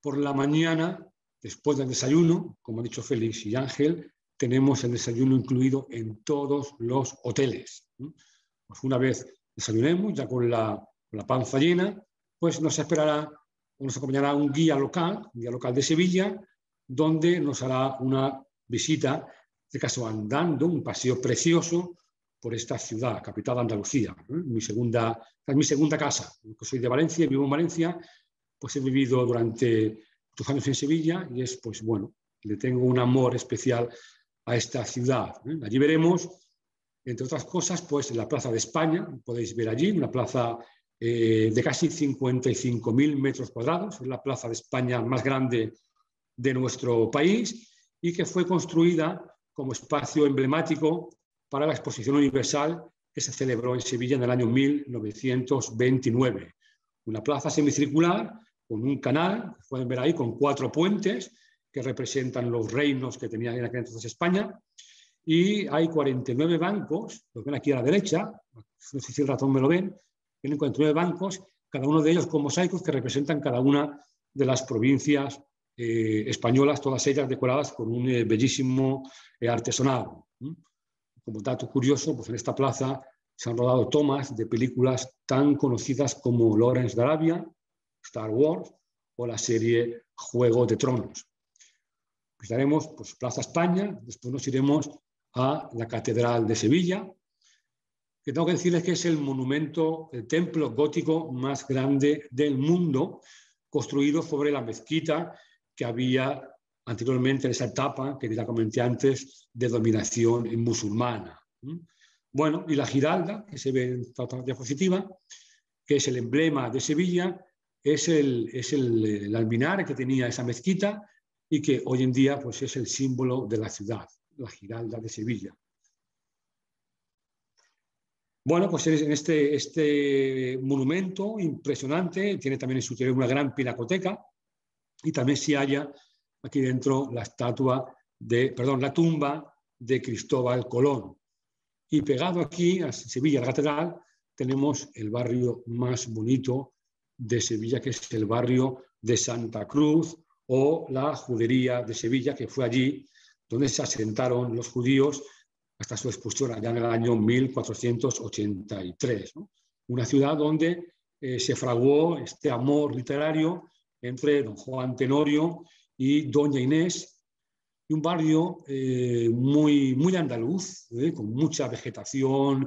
por la mañana, después del desayuno, como ha dicho Félix y Ángel, tenemos el desayuno incluido en todos los hoteles. Pues una vez desayunemos, ya con la, panza llena, pues nos esperará nos acompañará un guía local, un guía local de Sevilla, donde nos hará una visita, en este caso andando, un paseo precioso por esta ciudad, capital de Andalucía. Mi, segunda, mi segunda casa. soy de Valencia, vivo en Valencia, pues he vivido durante muchos años en Sevilla y es, pues bueno, le tengo un amor especial a esta ciudad. ¿eh? Allí veremos, entre otras cosas, pues la Plaza de España, podéis ver allí, una plaza eh, de casi 55.000 metros cuadrados, es la Plaza de España más grande de nuestro país y que fue construida como espacio emblemático para la Exposición Universal que se celebró en Sevilla en el año 1929. Una plaza semicircular con un canal, pueden ver ahí, con cuatro puentes que representan los reinos que tenía en aquel entonces España. Y hay 49 bancos, los ven aquí a la derecha, no sé si el ratón me lo ven, tienen 49 bancos, cada uno de ellos con mosaicos que representan cada una de las provincias eh, españolas, todas ellas decoradas con un eh, bellísimo eh, artesonado. Como dato curioso, pues en esta plaza se han rodado tomas de películas tan conocidas como Lawrence de Arabia, Star Wars o la serie Juego de Tronos. Visitaremos pues, Plaza España, después nos iremos a la Catedral de Sevilla, que tengo que decirles que es el monumento, el templo gótico más grande del mundo, construido sobre la mezquita que había anteriormente en esa etapa que ya comenté antes de dominación musulmana. Bueno, y la Giralda, que se ve en esta diapositiva, que es el emblema de Sevilla, es el, es el, alminar que tenía esa mezquita y que hoy en día pues, es el símbolo de la ciudad, la Giralda de Sevilla. Bueno, pues en este, este monumento impresionante tiene también en su interior una gran pinacoteca y también se halla aquí dentro la estatua de, perdón, la tumba de Cristóbal Colón. Y pegado aquí a Sevilla, la catedral, tenemos el barrio más bonito de Sevilla, que es el barrio de Santa Cruz o la judería de Sevilla, que fue allí donde se asentaron los judíos hasta su expulsión allá en el año 1483. Una ciudad donde eh, se fraguó este amor literario entre don Juan Tenorio y doña Inés, y un barrio eh, muy, muy andaluz, eh, con mucha vegetación,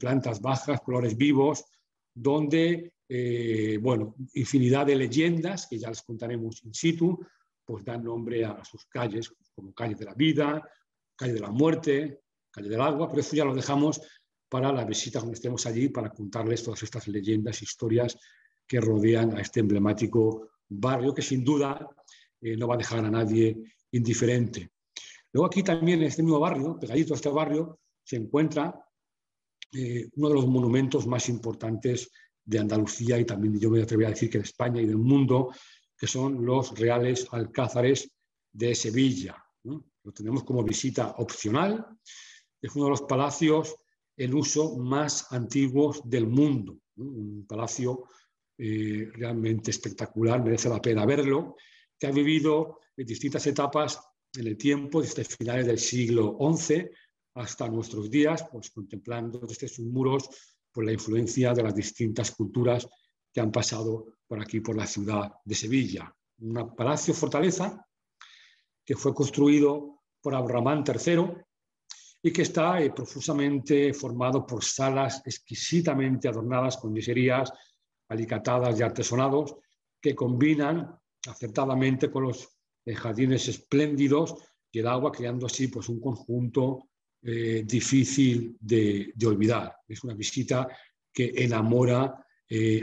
plantas bajas, colores vivos, donde bueno, infinidad de leyendas que ya les contaremos in situ, pues dan nombre a sus calles, como calle de la vida, calle de la muerte, del agua, pero eso ya lo dejamos para las visitas cuando estemos allí, para contarles todas estas leyendas, historias que rodean a este emblemático barrio que sin duda eh, no va a dejar a nadie indiferente. Luego aquí también en este mismo barrio, pegadito a este barrio, se encuentra eh, uno de los monumentos más importantes de Andalucía y también yo me atrevería a decir que de España y del mundo, que son los Reales Alcázares de Sevilla. Lo tenemos como visita opcional. Es uno de los palacios en uso más antiguos del mundo. Un palacio eh, realmente espectacular, merece la pena verlo, que ha vivido en distintas etapas en el tiempo, desde finales del siglo XI hasta nuestros días, pues contemplando desde sus muros por la influencia de las distintas culturas que han pasado por aquí, por la ciudad de Sevilla. Un palacio fortaleza que fue construido por Abrahamán III y que está eh, profusamente formado por salas exquisitamente adornadas con yeserías, alicatadas y artesonados que combinan acertadamente con los eh, jardines espléndidos y el agua, creando así pues, un conjunto eh, difícil de, olvidar. Es una visita que enamora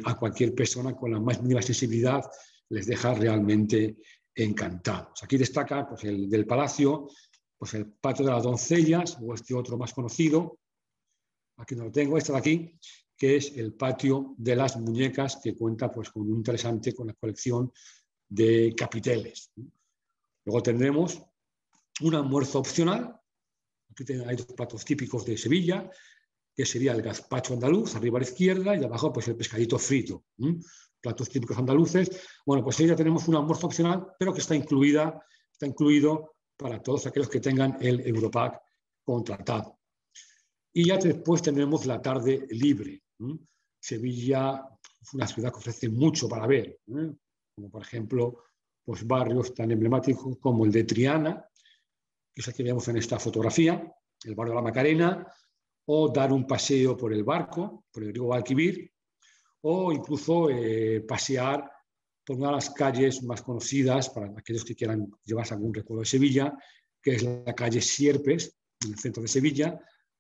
a cualquier persona con la más mínima sensibilidad, les deja realmente encantados. Aquí destaca pues, el del palacio, pues, el patio de las doncellas, o este otro más conocido, aquí no lo tengo, este de aquí, que es el patio de las muñecas, que cuenta pues, con un interesante, con la colección de capiteles. Luego tendremos un almuerzo opcional, Aquí hay dos platos típicos de Sevilla, que sería el gazpacho andaluz, arriba a la izquierda, y abajo pues el pescadito frito. Platos típicos andaluces. Bueno, pues ahí ya tenemos un almuerzo opcional, pero que está, incluida, está incluido para todos aquellos que tengan el Europack contratado. Y ya después tenemos la tarde libre. Sevilla es una ciudad que ofrece mucho para ver, como por ejemplo pues barrios tan emblemáticos como el de Triana, que es el que vemos en esta fotografía, el barrio de la Macarena, o dar un paseo por el barco, por el río Guadalquivir, o incluso eh, pasear por una de las calles más conocidas para aquellos que quieran llevarse algún recuerdo de Sevilla, que es la calle Sierpes, en el centro de Sevilla,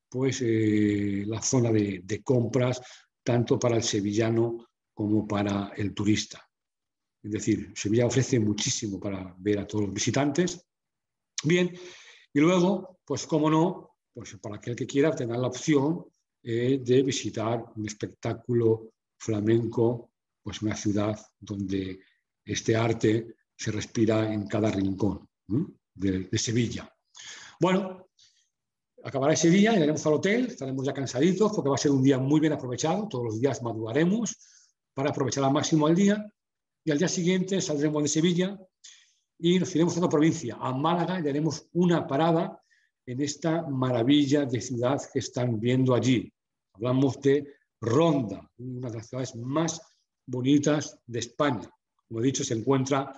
pues eh, la zona de, compras tanto para el sevillano como para el turista. Es decir, Sevilla ofrece muchísimo para ver a todos los visitantes. Bien, y luego, pues cómo no, pues para aquel que quiera tener la opción eh, de visitar un espectáculo flamenco, pues una ciudad donde este arte se respira en cada rincón de, Sevilla. Bueno, acabará ese día, iremos al hotel, estaremos ya cansaditos porque va a ser un día muy bien aprovechado, todos los días madrugaremos para aprovechar al máximo el día y al día siguiente saldremos de Sevilla y nos iremos a otra provincia, a Málaga, y haremos una parada en esta maravilla de ciudad que están viendo allí. Hablamos de Ronda, una de las ciudades más bonitas de España. Como he dicho, se encuentra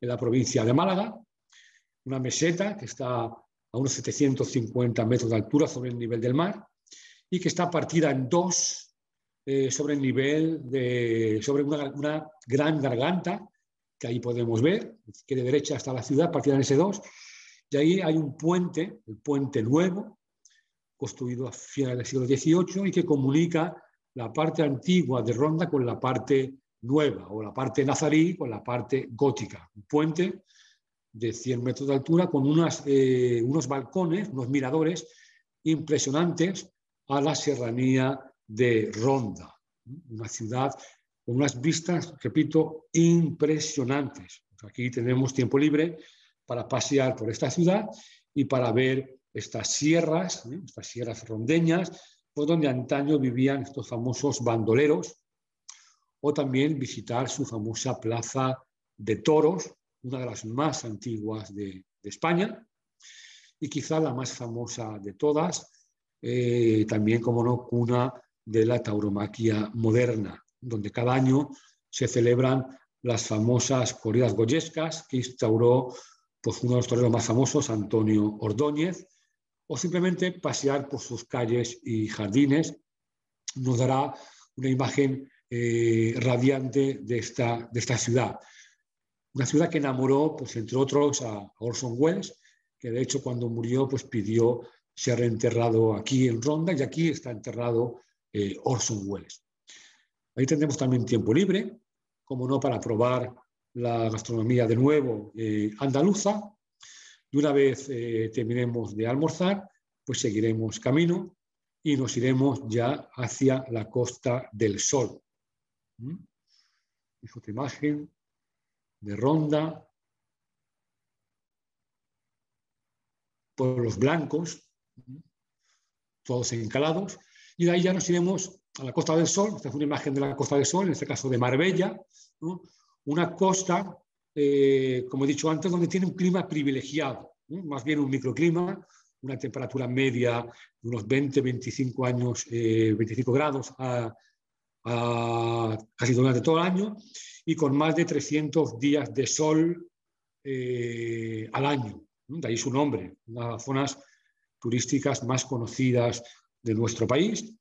en la provincia de Málaga, una meseta que está a unos 750 metros de altura sobre el nivel del mar y que está partida en dos eh, sobre el nivel de, sobre una, una gran garganta que ahí podemos ver, que de derecha está la ciudad, partida en S2, y ahí hay un puente, el puente nuevo, construido a finales del siglo XVIII y que comunica la parte antigua de Ronda con la parte nueva, o la parte nazarí con la parte gótica. Un puente de 100 metros de altura con eh, unos balcones, unos miradores impresionantes a la serranía de Ronda, una ciudad con unas vistas, repito, impresionantes. Aquí tenemos tiempo libre para pasear por esta ciudad y para ver estas sierras, ¿eh? estas sierras rondeñas, por donde antaño vivían estos famosos bandoleros, o también visitar su famosa plaza de toros, una de las más antiguas de, España, y quizá la más famosa de todas, eh, también, como no, cuna de la tauromaquia moderna donde cada año se celebran las famosas corridas goyescas que instauró pues, uno de los toreros más famosos, Antonio Ordóñez, o simplemente pasear por sus calles y jardines nos dará una imagen eh, radiante de esta, de esta ciudad. Una ciudad que enamoró, pues, entre otros, a Orson Welles, que de hecho cuando murió pues, pidió ser enterrado aquí en Ronda y aquí está enterrado eh, Orson Welles. Ahí tendremos también tiempo libre, como no, para probar la gastronomía de nuevo eh, andaluza. Y una vez eh, terminemos de almorzar, pues seguiremos camino y nos iremos ya hacia la Costa del Sol. ¿Mm? Es otra imagen de Ronda, pueblos blancos, todos encalados, y de ahí ya nos iremos a la Costa del Sol, esta es una imagen de la Costa del Sol, en este caso de Marbella, una costa, eh, como he dicho antes, donde tiene un clima privilegiado, más bien un microclima, una temperatura media de unos 20-25 años, 25 eh, grados a, casi durante todo el año y con más de 300 días de sol eh, al año. De ahí su nombre, una de las zonas turísticas más conocidas de nuestro país,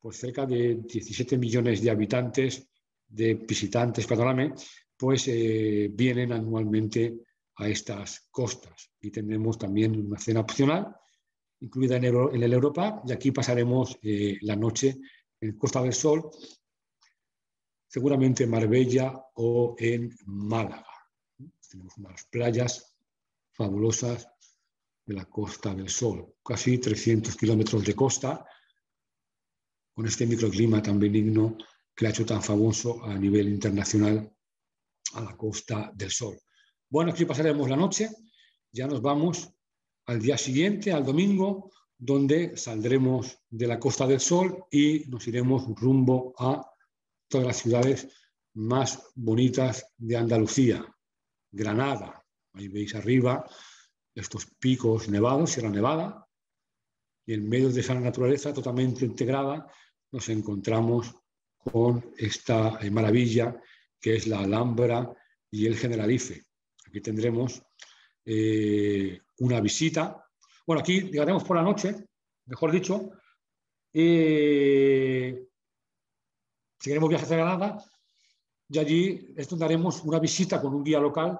pues cerca de 17 millones de habitantes, de visitantes, perdóname, pues eh, vienen anualmente a estas costas. Y tendremos también una cena opcional incluida en, el Europa y aquí pasaremos eh, la noche en Costa del Sol, seguramente en Marbella o en Málaga. Tenemos unas playas fabulosas de la Costa del Sol, casi 300 kilómetros de costa, con este microclima tan benigno que ha hecho tan famoso a nivel internacional a la Costa del Sol. Bueno, aquí pasaremos la noche, ya nos vamos al día siguiente, al domingo, donde saldremos de la Costa del Sol y nos iremos rumbo a todas las ciudades más bonitas de Andalucía. Granada, ahí veis arriba estos picos nevados, Sierra Nevada, y en medio de esa naturaleza totalmente integrada nos encontramos con esta eh, maravilla que es la Alhambra y el Generalife. Aquí tendremos eh, una visita. Bueno, aquí llegaremos por la noche, mejor dicho. Eh, seguiremos viaje hacia Granada y allí haremos una visita con un guía local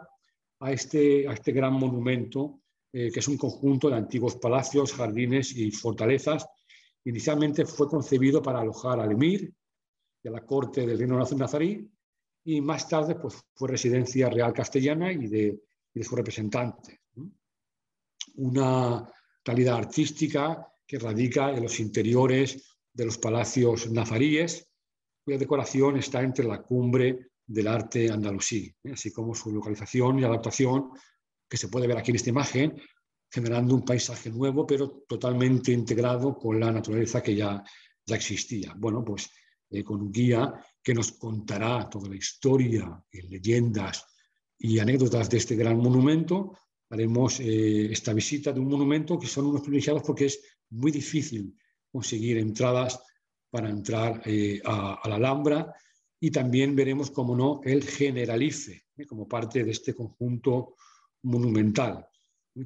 a este, a este gran monumento, eh, que es un conjunto de antiguos palacios, jardines y fortalezas. Inicialmente fue concebido para alojar al emir y a la corte del reino nazarí y más tarde pues, fue residencia real castellana y de, y de su representante. Una calidad artística que radica en los interiores de los palacios nazaríes, cuya decoración está entre la cumbre del arte andalusí, ¿eh? así como su localización y adaptación, que se puede ver aquí en esta imagen, generando un paisaje nuevo, pero totalmente integrado con la naturaleza que ya, ya existía. Bueno, pues eh, con un guía que nos contará toda la historia, leyendas y anécdotas de este gran monumento. Haremos eh, esta visita de un monumento que son unos privilegiados porque es muy difícil conseguir entradas para entrar a, a la Alhambra y también veremos, como no, el Generalife, ¿eh? como parte de este conjunto monumental.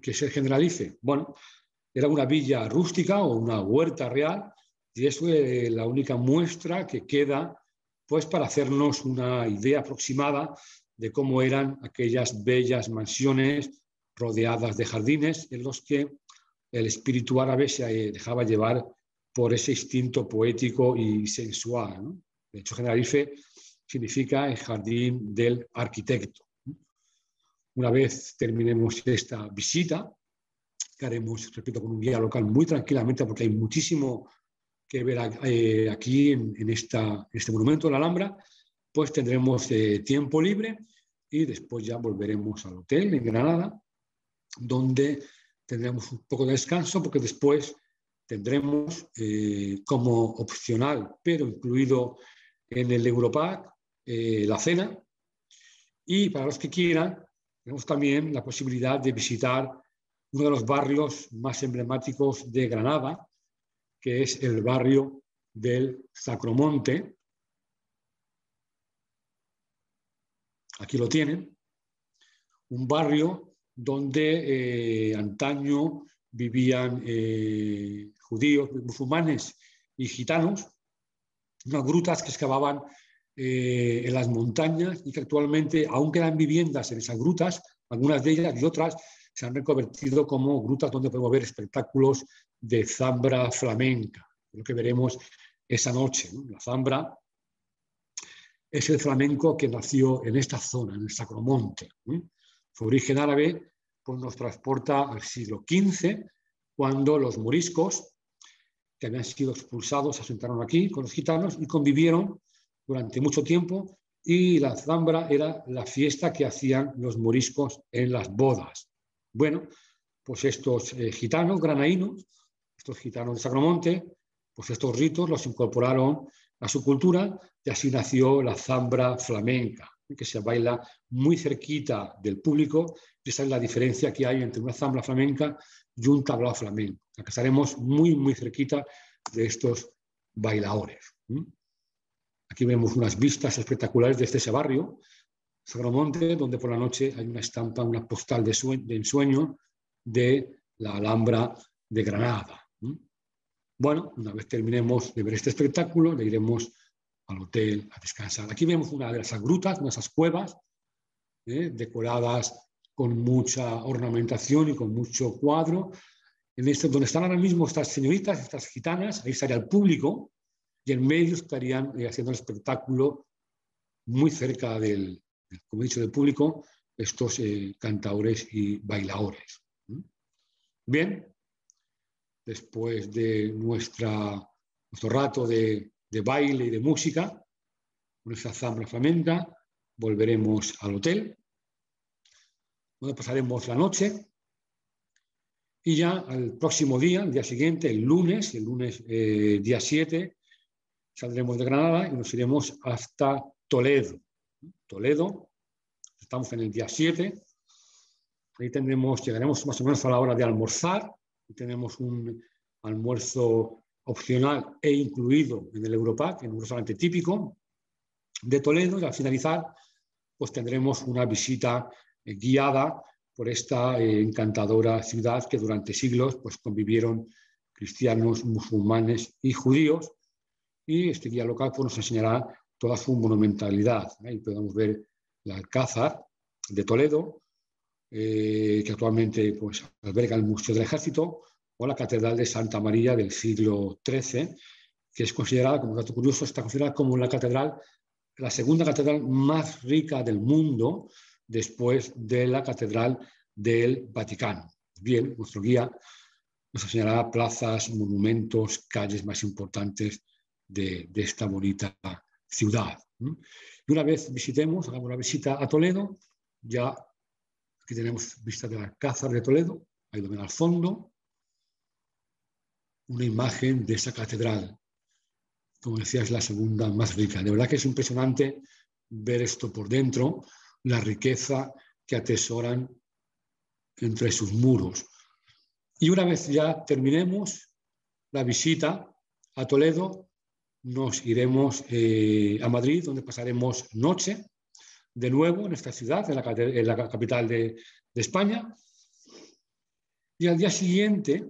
¿Qué es el Generalife? Bueno, era una villa rústica o una huerta real y es la única muestra que queda pues, para hacernos una idea aproximada de cómo eran aquellas bellas mansiones rodeadas de jardines en los que el espíritu árabe se dejaba llevar por ese instinto poético y sensual. De hecho, Generalife significa el jardín del arquitecto. Una vez terminemos esta visita, que haremos, repito, con un guía local muy tranquilamente, porque hay muchísimo que ver eh, aquí en, este monumento de la Alhambra, pues tendremos eh, tiempo libre y después ya volveremos al hotel en Granada, donde tendremos un poco de descanso, porque después tendremos eh, como opcional, pero incluido en el Europack la cena. Y para los que quieran tenemos también la posibilidad de visitar uno de los barrios más emblemáticos de Granada, que es el barrio del Sacromonte. Aquí lo tienen, un barrio donde eh, antaño vivían eh, judíos, musulmanes y gitanos unas grutas que excavaban eh, en las montañas y que actualmente aún quedan viviendas en esas grutas, algunas de ellas y otras se han reconvertido como grutas donde podemos ver espectáculos de zambra flamenca, lo que veremos esa noche. La zambra es el flamenco que nació en esta zona, en el Sacromonte. Su origen árabe pues, nos transporta al siglo XV, cuando los moriscos, que habían sido expulsados, se asentaron aquí con los gitanos y convivieron durante mucho tiempo y la zambra era la fiesta que hacían los moriscos en las bodas. Bueno, pues estos eh, gitanos granaínos, estos gitanos de Sacromonte, pues estos ritos los incorporaron a su cultura y así nació la zambra flamenca, que se baila muy cerquita del público. Y esa es la diferencia que hay entre una zambra flamenca y un tablao flamenco. que estaremos muy, muy cerquita de estos bailadores. Aquí vemos unas vistas espectaculares desde ese barrio, Sagramonte, donde por la noche hay una estampa, una postal de, ensueño de la Alhambra de Granada. Bueno, una vez terminemos de ver este espectáculo, le iremos al hotel a descansar. Aquí vemos una de esas grutas, una esas cuevas, ¿eh? decoradas con mucha ornamentación y con mucho cuadro. En este, donde están ahora mismo estas señoritas, estas gitanas, ahí estaría el público, y en medio estarían eh, haciendo el espectáculo muy cerca del, como he dicho, del público, estos eh, cantadores y bailadores. Bien, después de nuestro rato de, de baile y de música, nuestra zambra flamenca, volveremos al hotel, donde pasaremos la noche y ya al próximo día, el día siguiente, el lunes, el lunes eh, día 7, saldremos de Granada y nos iremos hasta Toledo. Toledo, estamos en el día 7, ahí tendremos, llegaremos más o menos a la hora de almorzar, y tenemos un almuerzo opcional e incluido en el Europack, en un restaurante típico de Toledo, y al finalizar, pues tendremos una visita eh, guiada por esta eh, encantadora ciudad que durante siglos pues, convivieron cristianos, musulmanes y judíos, y este guía local pues, nos enseñará toda su monumentalidad. Ahí podemos ver el Alcázar de Toledo, eh, que actualmente pues, alberga el Museo del Ejército, o la Catedral de Santa María del siglo XIII, que es considerada, como dato curioso, está considerada como la catedral, la segunda catedral más rica del mundo después de la Catedral del Vaticano. Bien, nuestro guía nos enseñará plazas, monumentos, calles más importantes de, esta bonita ciudad. Y una vez visitemos, hagamos una visita a Toledo, ya aquí tenemos vista de la Alcázar de Toledo, ahí lo ven al fondo, una imagen de esa catedral. Como decía, es la segunda más rica. De verdad que es impresionante ver esto por dentro, la riqueza que atesoran entre sus muros. Y una vez ya terminemos la visita a Toledo, nos iremos eh, a Madrid, donde pasaremos noche de nuevo en esta ciudad, en la, capital de, España. Y al día siguiente,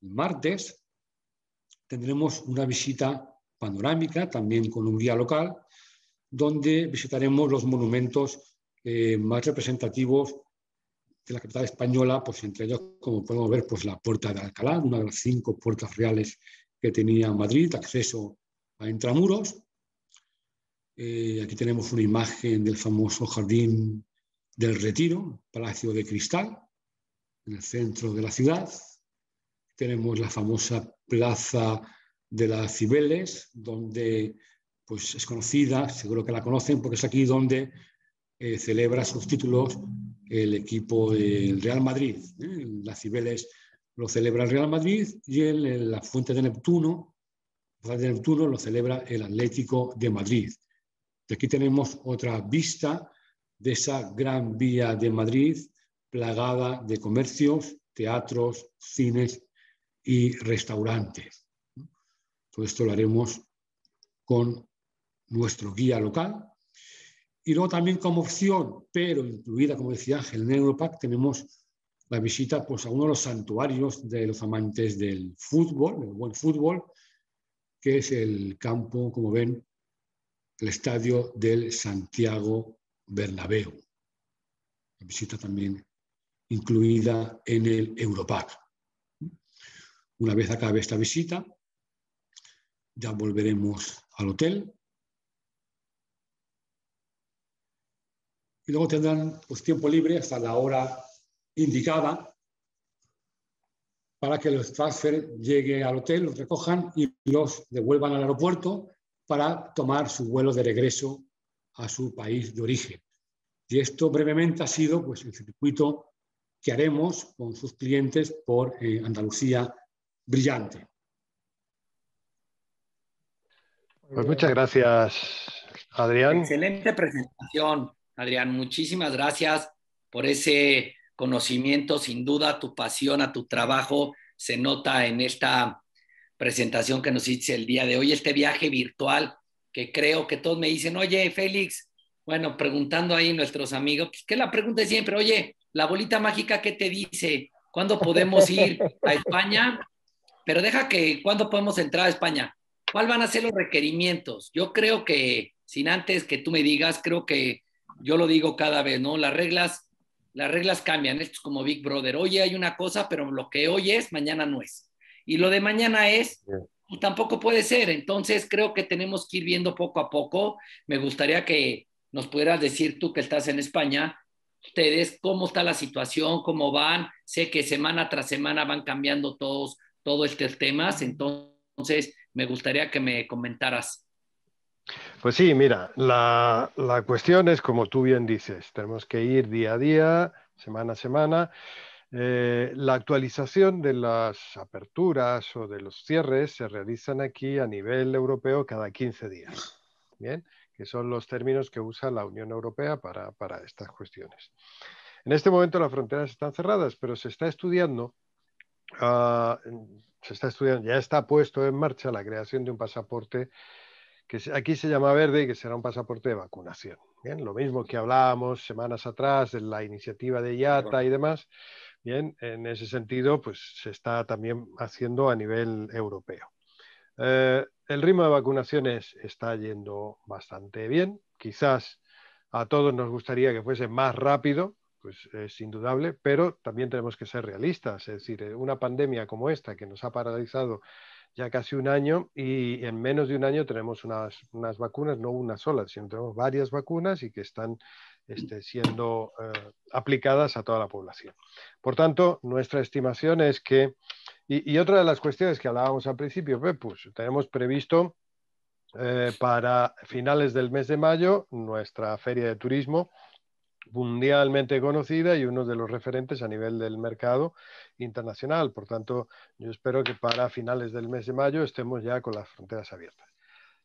martes, tendremos una visita panorámica, también con un guía local, donde visitaremos los monumentos eh, más representativos de la capital española, pues entre ellos, como podemos ver, pues la Puerta de Alcalá, una de las cinco puertas reales que tenía Madrid, acceso a Intramuros. Eh, aquí tenemos una imagen del famoso Jardín del Retiro, Palacio de Cristal, en el centro de la ciudad. Tenemos la famosa Plaza de las Cibeles, donde pues, es conocida, seguro que la conocen, porque es aquí donde eh, celebra sus títulos el equipo del Real Madrid. ¿eh? Las Cibeles lo celebra el Real Madrid y en la Fuente de Neptuno de Neptuno lo celebra el Atlético de Madrid. Y aquí tenemos otra vista de esa gran vía de Madrid plagada de comercios, teatros, cines y restaurantes. Todo esto lo haremos con nuestro guía local. Y luego también como opción, pero incluida, como decía Ángel, en Europac, tenemos la visita pues, a uno de los santuarios de los amantes del fútbol, del buen fútbol, que es el campo, como ven, el estadio del Santiago Bernabéu. La visita también incluida en el Europark. Una vez acabe esta visita, ya volveremos al hotel y luego tendrán pues, tiempo libre hasta la hora indicada para que los transfer lleguen al hotel, los recojan y los devuelvan al aeropuerto para tomar su vuelo de regreso a su país de origen. Y esto brevemente ha sido pues, el circuito que haremos con sus clientes por eh, Andalucía brillante. Pues muchas gracias, Adrián. Excelente presentación, Adrián. Muchísimas gracias por ese conocimiento. Sin duda, tu pasión a tu trabajo se nota en esta presentación que nos hice el día de hoy, este viaje virtual que creo que todos me dicen, oye, Félix, bueno, preguntando ahí nuestros amigos, pues que la pregunta es siempre, oye, la bolita mágica, ¿qué te dice? ¿Cuándo podemos ir a España? Pero deja que, ¿cuándo podemos entrar a España? ¿Cuáles van a ser los requerimientos? Yo creo que, sin antes que tú me digas, creo que yo lo digo cada vez, ¿no? Las reglas, las reglas cambian. Esto es como Big Brother. Oye, hay una cosa, pero lo que hoy es, mañana no es. Y lo de mañana es, pues, tampoco puede ser. Entonces, creo que tenemos que ir viendo poco a poco. Me gustaría que nos pudieras decir tú que estás en España, ustedes, cómo está la situación, cómo van. Sé que semana tras semana van cambiando todos, todos estos temas. Entonces, me gustaría que me comentaras. Pues sí, mira, la, cuestión es como tú bien dices, tenemos que ir día a día, semana a semana. Eh, la actualización de las aperturas o de los cierres se realizan aquí a nivel europeo cada 15 días, ¿bien? que son los términos que usa la Unión Europea para, estas cuestiones. En este momento las fronteras están cerradas, pero se está estudiando ah, se está estudiando, ya está puesto en marcha la creación de un pasaporte que aquí se llama verde y que será un pasaporte de vacunación. Bien, lo mismo que hablábamos semanas atrás de la iniciativa de IATA y demás. Bien, en ese sentido, pues se está también haciendo a nivel europeo. Eh, el ritmo de vacunaciones está yendo bastante bien. Quizás a todos nos gustaría que fuese más rápido, pues es indudable, pero también tenemos que ser realistas. Es decir, eh, una pandemia como esta que nos ha paralizado ya casi un año y en menos de un año tenemos unas, vacunas, no una sola, sino tenemos varias vacunas y que están este, siendo eh, aplicadas a toda la población. Por tanto, nuestra estimación es que, y, otra de las cuestiones que hablábamos al principio, pues tenemos previsto eh, para finales del mes de mayo nuestra feria de turismo mundialmente conocida y uno de los referentes a nivel del mercado internacional. Por tanto, yo espero que para finales del mes de mayo estemos ya con las fronteras abiertas.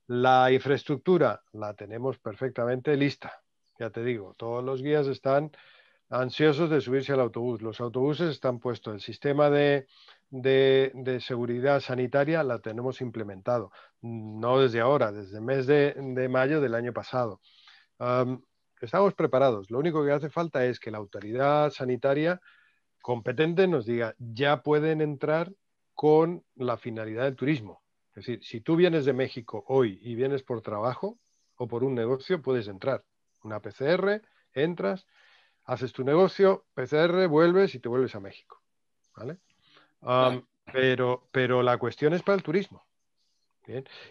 La infraestructura la tenemos perfectamente lista. Ya te digo, todos los guías están ansiosos de subirse al autobús. Los autobuses están puestos. El sistema de, seguridad sanitaria la tenemos implementado. No desde ahora, desde el mes de, mayo del año pasado estamos preparados. Lo único que hace falta es que la autoridad sanitaria competente nos diga, ya pueden entrar con la finalidad del turismo. Es decir, si tú vienes de México hoy y vienes por trabajo o por un negocio, puedes entrar. Una PCR, entras, haces tu negocio, PCR, vuelves y te vuelves a México. ¿vale? pero, pero la cuestión es para el turismo.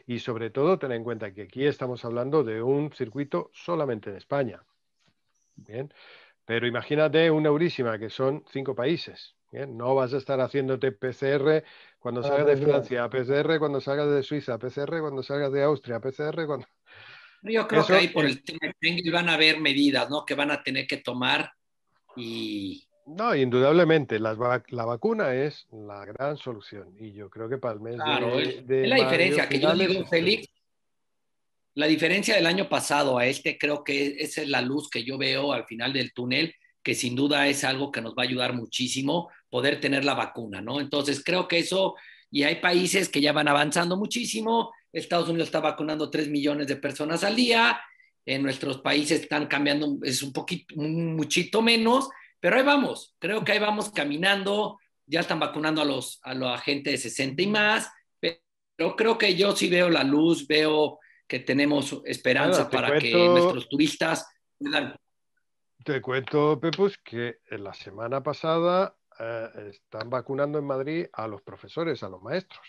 Y sobre todo, ten en cuenta que aquí estamos hablando de un circuito solamente en España. Bien. Pero imagínate una Eurísima, que son cinco países. No vas a estar haciéndote PCR cuando ah, salgas de Francia, PCR cuando salgas de Suiza, PCR cuando salgas de Austria, PCR cuando... Yo creo que ahí por el tema van a haber medidas ¿no? que van a tener que tomar y, no, indudablemente, la, vacuna es la gran solución y yo creo que para el mes de, es la diferencia que yo digo, Félix, la diferencia del año pasado a este creo que esa es la luz que yo veo al final del túnel, que sin duda es algo que nos va a ayudar muchísimo poder tener la vacuna, ¿no? Entonces creo que eso, y hay países que ya van avanzando muchísimo, Estados Unidos está vacunando 3 millones de personas al día, en nuestros países están cambiando, es un poquito, un muchito menos, pero ahí vamos, creo que ahí vamos caminando, ya están vacunando a los, a los agentes de 60 y más, pero creo que yo sí veo la luz, veo que tenemos esperanza para que nuestros turistas puedan. Te cuento, Pepus, que en la semana pasada eh, están vacunando en Madrid a los profesores, a los maestros.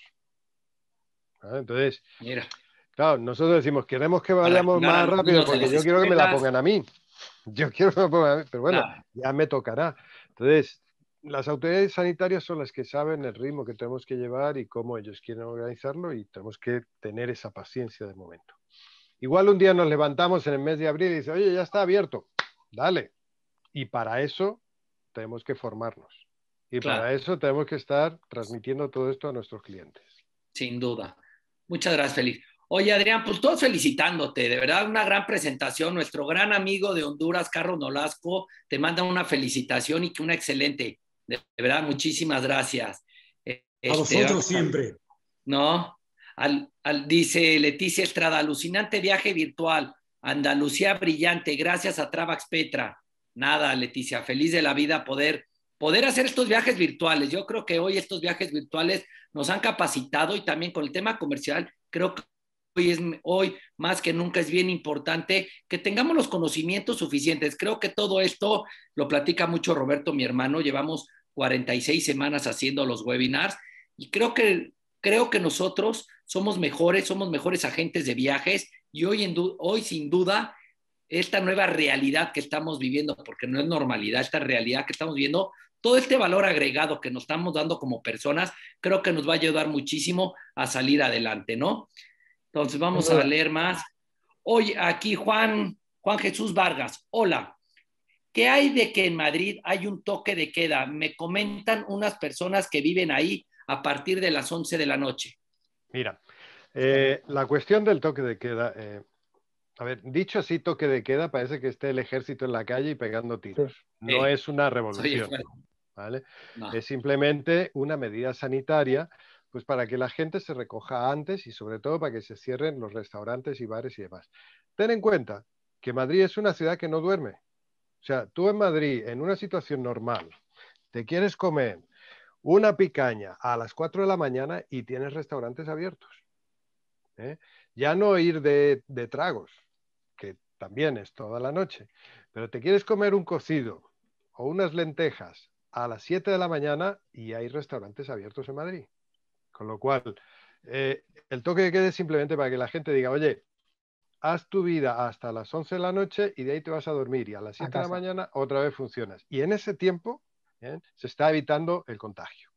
¿Ah? Entonces, Mira. claro, nosotros decimos, queremos que vayamos más rápido porque yo quiero que me la pongan a mí. Yo quiero pero bueno, ya me tocará. Entonces, las autoridades sanitarias son las que saben el ritmo que tenemos que llevar y cómo ellos quieren organizarlo y tenemos que tener esa paciencia de momento. Igual un día nos levantamos en el mes de abril y dice, oye, ya está abierto, dale. Y para eso tenemos que formarnos. Y para eso tenemos que estar transmitiendo todo esto a nuestros clientes. Sin duda. Muchas gracias, Feliz. Oye, Adrián, pues todos felicitándote, de verdad, una gran presentación. Nuestro gran amigo de Honduras, Carlos Nolasco, te manda una felicitación y que una excelente. De verdad, muchísimas gracias. a este, vosotros siempre. No, al, dice Leticia Estrada, alucinante viaje virtual, Andalucía brillante, gracias a Travax Petra. Nada, Leticia, feliz de la vida poder, poder hacer estos viajes virtuales. Yo creo que hoy estos viajes virtuales nos han capacitado y también con el tema comercial, creo que hoy, es, hoy más que nunca es bien importante que tengamos los conocimientos suficientes. Creo que todo esto lo platica mucho Roberto, mi hermano. Llevamos 46 semanas haciendo los webinars y creo que, creo que nosotros somos mejores, somos mejores agentes de viajes y hoy, hoy sin duda esta nueva realidad que estamos viviendo, porque no es normalidad, esta realidad que estamos viviendo, todo este valor agregado que nos estamos dando como personas, creo que nos va a ayudar muchísimo a salir adelante, ¿no? Entonces vamos a leer más. Hoy aquí Juan, Juan Jesús Vargas. Hola. ¿Qué hay de que en Madrid hay un toque de queda? Me comentan unas personas que viven ahí a partir de las 11 de la noche. Mira, eh, la cuestión del toque de queda, eh, a ver, dicho así, toque de queda, parece que esté el ejército en la calle y pegando tiros. No es una revolución, ¿vale? Es simplemente una medida sanitaria pues para que la gente se recoja antes y sobre todo para que se cierren los restaurantes y bares y demás. Ten en cuenta que Madrid es una ciudad que no duerme. O sea, tú en Madrid, en una situación normal, te quieres comer una picaña a las 4 de la mañana y tienes restaurantes abiertos. ¿eh? Ya no ir de, de tragos, que también es toda la noche, pero te quieres comer un cocido o unas lentejas a las 7 de la mañana y hay restaurantes abiertos en Madrid. Con lo cual, eh, el toque de queda es simplemente para que la gente diga, oye, haz tu vida hasta las 11 de la noche y de ahí te vas a dormir y a las 7 de la mañana otra vez funcionas. Y en ese tiempo se está evitando el contagio.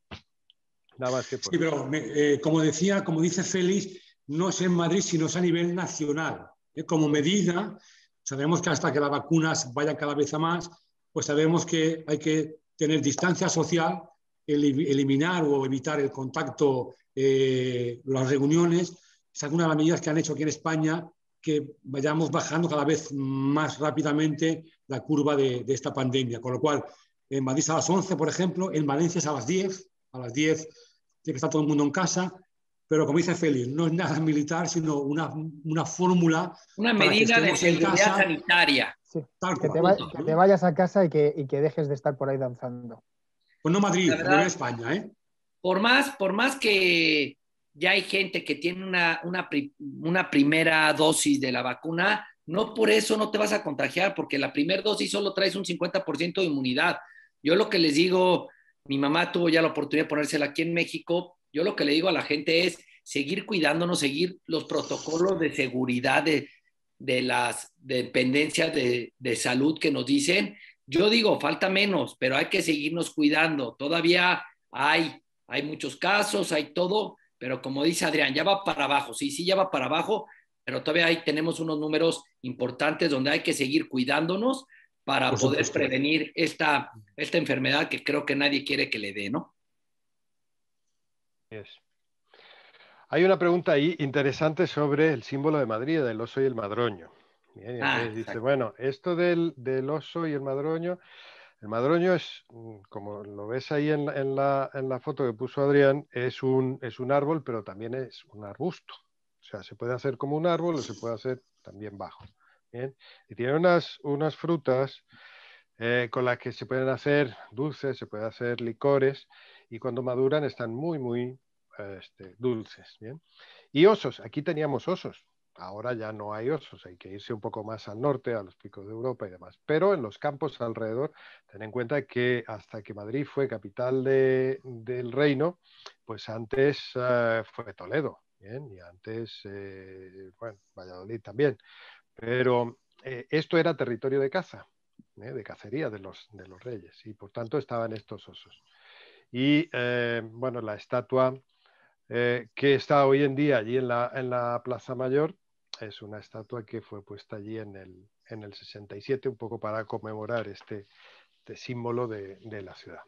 Nada más que por Sí, pero eh, como decía, como dice Félix, no es en Madrid, sino es a nivel nacional. ¿eh? Como medida, sabemos que hasta que las vacunas vayan cada vez a más, pues sabemos que hay que tener distancia social eliminar o evitar el contacto, eh, las reuniones, es alguna de las medidas que han hecho aquí en España que vayamos bajando cada vez más rápidamente la curva de, esta pandemia. Con lo cual, en Madrid a las 11, por ejemplo, en Valencia es a las 10, a las 10 tiene que estar todo el mundo en casa, pero como dice Félix, no es nada militar, sino una, una fórmula. Una medida de seguridad sanitaria. que, te vayas a casa y que, y que dejes de estar por ahí danzando. Pues no Madrid, pero España, ¿eh? Por más, por más que ya hay gente que tiene una, una, primera dosis de la vacuna, no por eso no te vas a contagiar, porque la primera dosis solo traes un 50% de inmunidad. Yo lo que les digo, mi mamá tuvo ya la oportunidad de ponérsela aquí en México, yo lo que le digo a la gente es seguir cuidándonos, seguir los protocolos de seguridad de, las dependencias de, de salud que nos dicen yo digo, falta menos, pero hay que seguirnos cuidando. Todavía hay, hay muchos casos, hay todo, pero como dice Adrián, ya va para abajo. Sí, sí, ya va para abajo, pero todavía ahí tenemos unos números importantes donde hay que seguir cuidándonos para poder prevenir esta, esta enfermedad que creo que nadie quiere que le dé, ¿no? Hay una pregunta ahí interesante sobre el símbolo de Madrid, del oso y el madroño. Ah, dice, bueno, esto del, oso y el madroño, el madroño es, mm, como lo ves ahí en, la, foto que puso Adrián, es un, es un árbol, pero también es un arbusto. O sea, se puede hacer como un árbol o se puede hacer también bajo. Y tiene unas, unas frutas eh, con las que se pueden hacer dulces, se pueden hacer licores, y cuando maduran están muy, muy este, dulces. Y osos, aquí teníamos osos. Ahora ya no hay osos, hay que irse un poco más al norte, a los picos de Europa y demás. Pero en los campos alrededor, ten en cuenta que hasta que Madrid fue capital del reino, pues antes eh, fue Toledo, y antes, eh, bueno, Valladolid también. Pero eh, esto era territorio de caza, de cacería de los, reyes, y por tanto estaban estos osos. Y bueno, la estatua que está hoy en día allí en la Plaza Mayor, es una estatua que fue puesta allí en el, en el 67, un poco para conmemorar este, este símbolo de, la ciudad.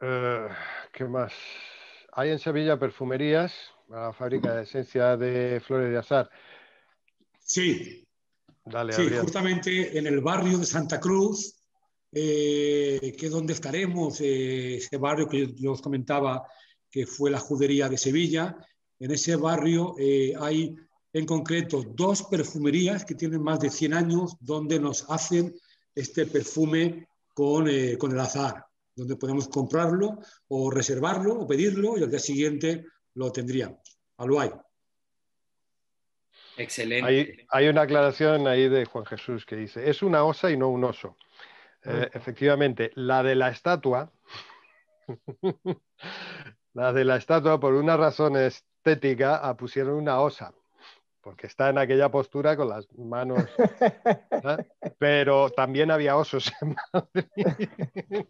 Eh, ¿Qué más? Hay en Sevilla perfumerías, la fábrica de esencia de flores de azar. Sí, Dale, sí justamente en el barrio de Santa Cruz, eh, que es donde estaremos, eh, ese barrio que yo os comentaba que fue la judería de Sevilla. En ese barrio eh, hay en concreto dos perfumerías que tienen más de 100 años donde nos hacen este perfume con, eh, con el azar, donde podemos comprarlo o reservarlo o pedirlo y al día siguiente lo tendríamos. hay. Excelente. Hay, una aclaración ahí de Juan Jesús que dice, es una osa y no un oso. Eh, efectivamente, la de la estatua La de la estatua, por una razón estética, pusieron una osa, porque está en aquella postura con las manos. Pero también había osos en Madrid.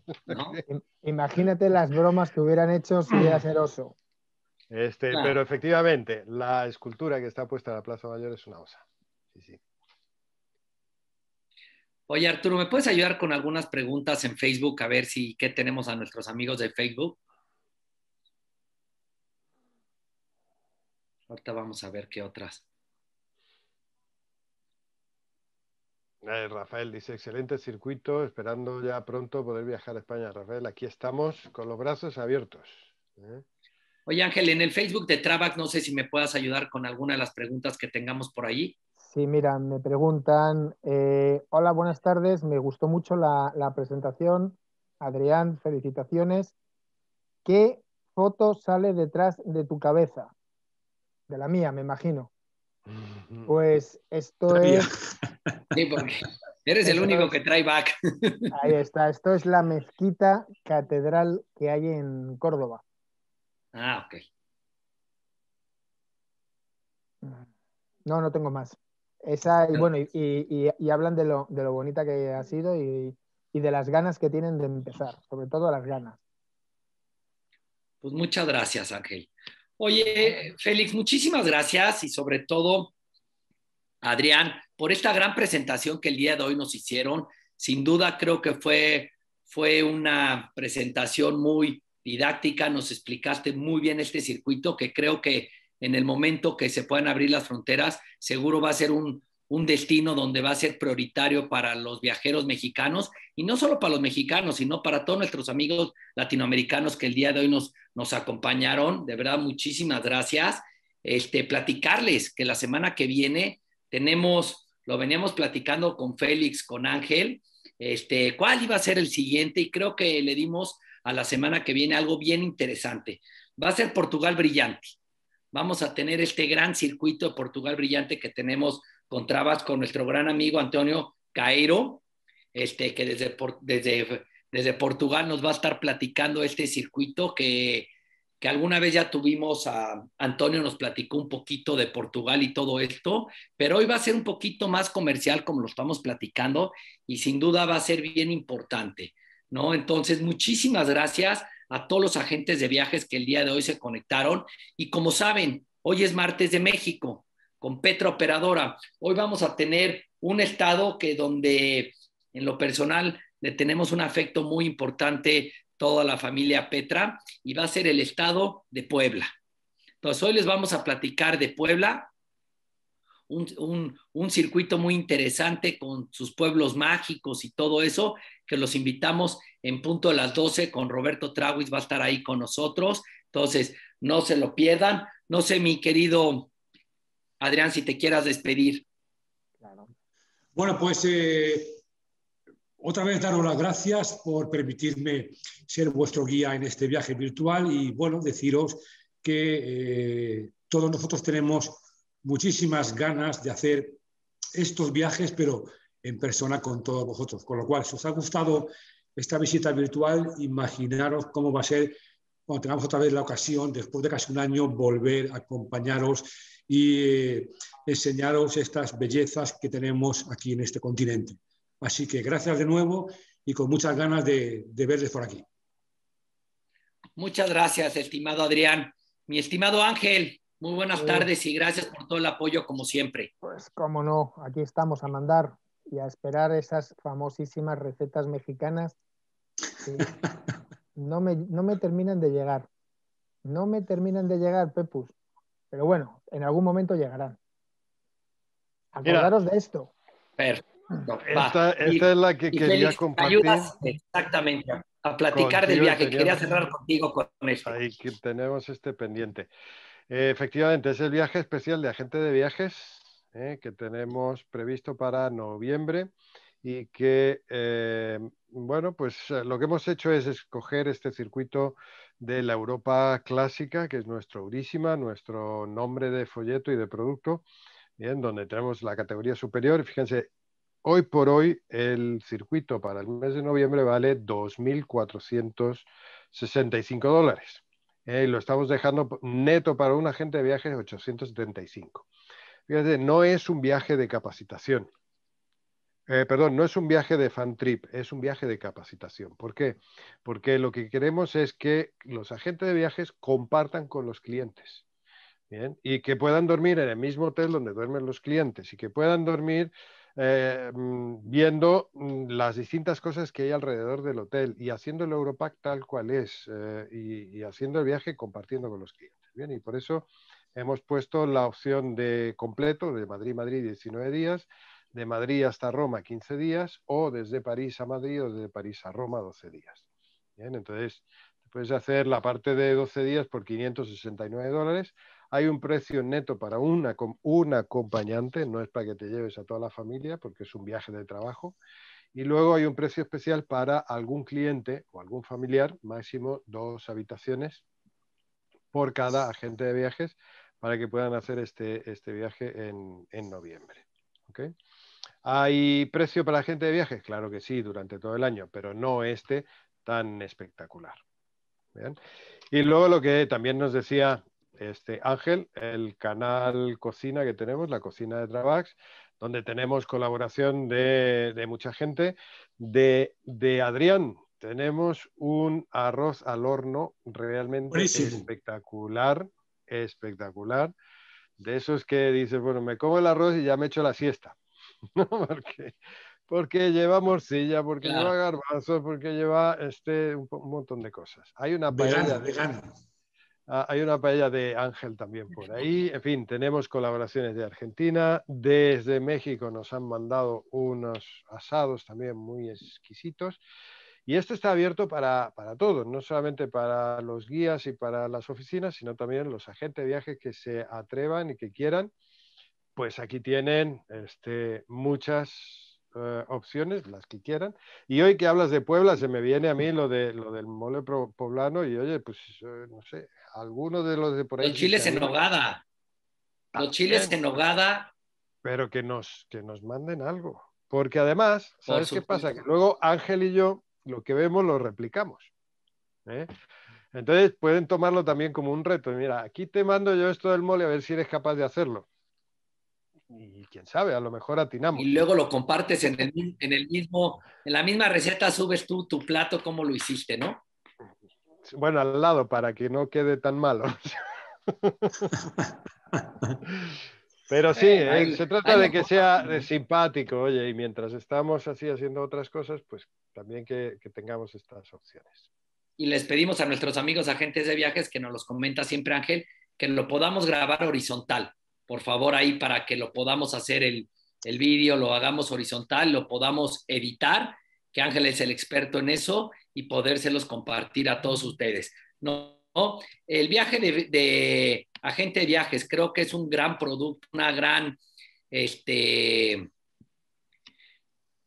Imagínate las bromas que hubieran hecho si era ser oso. Este, Pero efectivamente, la escultura que está puesta en la Plaza Mayor es una osa. Sí, sí. Oye, Arturo, ¿me puedes ayudar con algunas preguntas en Facebook a ver si qué tenemos a nuestros amigos de Facebook? Ahorita vamos a ver qué otras. Eh, Rafael dice, excelente circuito, esperando ya pronto poder viajar a España. Rafael, aquí estamos con los brazos abiertos. ¿eh? Oye Ángel, en el Facebook de Travax, no sé si me puedas ayudar con alguna de las preguntas que tengamos por allí. Sí, mira, me preguntan, eh, hola, buenas tardes, me gustó mucho la, la presentación. Adrián, felicitaciones. ¿Qué foto sale detrás de tu cabeza? De la mía, me imagino. Pues esto es. Sí, porque eres el único que trae back. Ahí está, esto es la mezquita catedral que hay en Córdoba. Ah, ok. No, no tengo más. Esa, y bueno, y, hablan de lo, de lo, bonita que ha sido y, y de las ganas que tienen de empezar, sobre todo las ganas. Pues muchas gracias, Ángel. Oye, Félix, muchísimas gracias y sobre todo, Adrián, por esta gran presentación que el día de hoy nos hicieron. Sin duda creo que fue, fue una presentación muy didáctica, nos explicaste muy bien este circuito que creo que en el momento que se puedan abrir las fronteras, seguro va a ser un, un destino donde va a ser prioritario para los viajeros mexicanos y no solo para los mexicanos, sino para todos nuestros amigos latinoamericanos que el día de hoy nos, nos acompañaron. De verdad, muchísimas gracias. Este, platicarles que la semana que viene tenemos, lo veníamos platicando con Félix, con Ángel, este, cuál iba a ser el siguiente y creo que le dimos a la semana que viene algo bien interesante. Va a ser Portugal Brillante. Vamos a tener este gran circuito de Portugal Brillante que tenemos con con nuestro gran amigo Antonio Cairo, este, que desde, desde, desde Portugal nos va a estar platicando este circuito que, que alguna vez ya tuvimos a Antonio, nos platicó un poquito de Portugal y todo esto, pero hoy va a ser un poquito más comercial como lo estamos platicando y sin duda va a ser bien importante, ¿no? Entonces, muchísimas gracias a todos los agentes de viajes que el día de hoy se conectaron y como saben, hoy es martes de México, con Petra Operadora. Hoy vamos a tener un estado que donde en lo personal le tenemos un afecto muy importante toda la familia Petra y va a ser el estado de Puebla. Entonces hoy les vamos a platicar de Puebla, un, un, circuito muy interesante con sus pueblos mágicos y todo eso, que los invitamos en punto de las 12 con Roberto Travis, va a estar ahí con nosotros. Entonces, no se lo pierdan. No sé, mi querido Adrián, si te quieras despedir. Bueno, pues eh, otra vez daros las gracias por permitirme ser vuestro guía en este viaje virtual y bueno, deciros que eh, todos nosotros tenemos muchísimas ganas de hacer estos viajes, pero en persona con todos vosotros. Con lo cual, si os ha gustado esta visita virtual, imaginaros cómo va a ser cuando tengamos otra vez la ocasión, después de casi un año, volver a acompañaros y eh, enseñaros estas bellezas que tenemos aquí en este continente. Así que gracias de nuevo y con muchas ganas de, de verles por aquí. Muchas gracias, estimado Adrián. Mi estimado Ángel, muy buenas tardes y gracias por todo el apoyo como siempre. Pues cómo no, aquí estamos a mandar y a esperar esas famosísimas recetas mexicanas. no, me, no me terminan de llegar. No me terminan de llegar, Pepus. Pero bueno, en algún momento llegarán. Acordaros de esto. Perfecto. Esta, esta es la que quería compartir. Ayudas exactamente a platicar del viaje. Quería cerrar contigo con esto. Ahí que tenemos este pendiente. Eh, efectivamente, es el viaje especial de agente de viajes eh, que tenemos previsto para noviembre y que, eh, bueno, pues lo que hemos hecho es escoger este circuito de la Europa clásica, que es nuestro Eurísima, nuestro nombre de folleto y de producto, bien, donde tenemos la categoría superior. Fíjense, hoy por hoy el circuito para el mes de noviembre vale 2.465 dólares. Eh, y lo estamos dejando neto para un agente de viajes 875. Fíjense, no es un viaje de capacitación. Eh, perdón, no es un viaje de fan trip, es un viaje de capacitación. ¿Por qué? Porque lo que queremos es que los agentes de viajes compartan con los clientes. ¿bien? Y que puedan dormir en el mismo hotel donde duermen los clientes y que puedan dormir eh, mm, viendo mm, las distintas cosas que hay alrededor del hotel y haciendo el Europack tal cual es eh, y, haciendo el viaje compartiendo con los clientes. Bien, y por eso hemos puesto la opción de completo de Madrid-Madrid 19 días, de Madrid hasta Roma 15 días o desde París a Madrid o desde París a Roma 12 días. Bien, entonces puedes hacer la parte de 12 días por 569 dólares hay un precio neto para una, un acompañante, no es para que te lleves a toda la familia porque es un viaje de trabajo. Y luego hay un precio especial para algún cliente o algún familiar, máximo dos habitaciones por cada agente de viajes para que puedan hacer este, este viaje en, en noviembre. ¿Okay? ¿Hay precio para agente de viajes? Claro que sí, durante todo el año, pero no este tan espectacular. Y luego lo que también nos decía este, Ángel, el canal cocina que tenemos, la cocina de Travax, donde tenemos colaboración de, mucha gente. De, Adrián, tenemos un arroz al horno realmente espectacular, espectacular. De esos que dices, bueno, me como el arroz y ya me echo la siesta. porque, porque lleva morcilla, porque lleva garbanzos, porque lleva este, un, montón de cosas. Hay una paella. Ah, hay una paella de Ángel también por ahí. En fin, tenemos colaboraciones de Argentina. Desde México nos han mandado unos asados también muy exquisitos. Y esto está abierto para, para, todos, no solamente para los guías y para las oficinas, sino también los agentes de viajes que se atrevan y que quieran. Pues aquí tienen este, muchas eh, opciones, las que quieran. Y hoy que hablas de Puebla, se me viene a mí lo, de, lo del mole poblano y oye, pues eh, no sé, alguno de los de por ahí. Los chiles en nogada. Los chiles en nogada. Pero que nos, que nos manden algo. Porque además, ¿sabes qué pasa? Que luego Ángel y yo lo que vemos lo replicamos. ¿eh? Entonces pueden tomarlo también como un reto. Mira, aquí te mando yo esto del mole a ver si eres capaz de hacerlo y quién sabe, a lo mejor atinamos. Y luego lo compartes en el, en el mismo, en la misma receta subes tú tu plato como lo hiciste, ¿no? Bueno, al lado para que no quede tan malo. Pero sí, eh, eh, se trata de que sea simpático, oye, y mientras estamos así haciendo otras cosas, pues también que, que, tengamos estas opciones. Y les pedimos a nuestros amigos agentes de viajes que nos los comenta siempre Ángel, que lo podamos grabar horizontal por favor, ahí para que lo podamos hacer el, el vídeo, lo hagamos horizontal, lo podamos editar, que Ángel es el experto en eso y podérselos compartir a todos ustedes. No, el viaje de, agente de viajes creo que es un gran producto, una gran, este,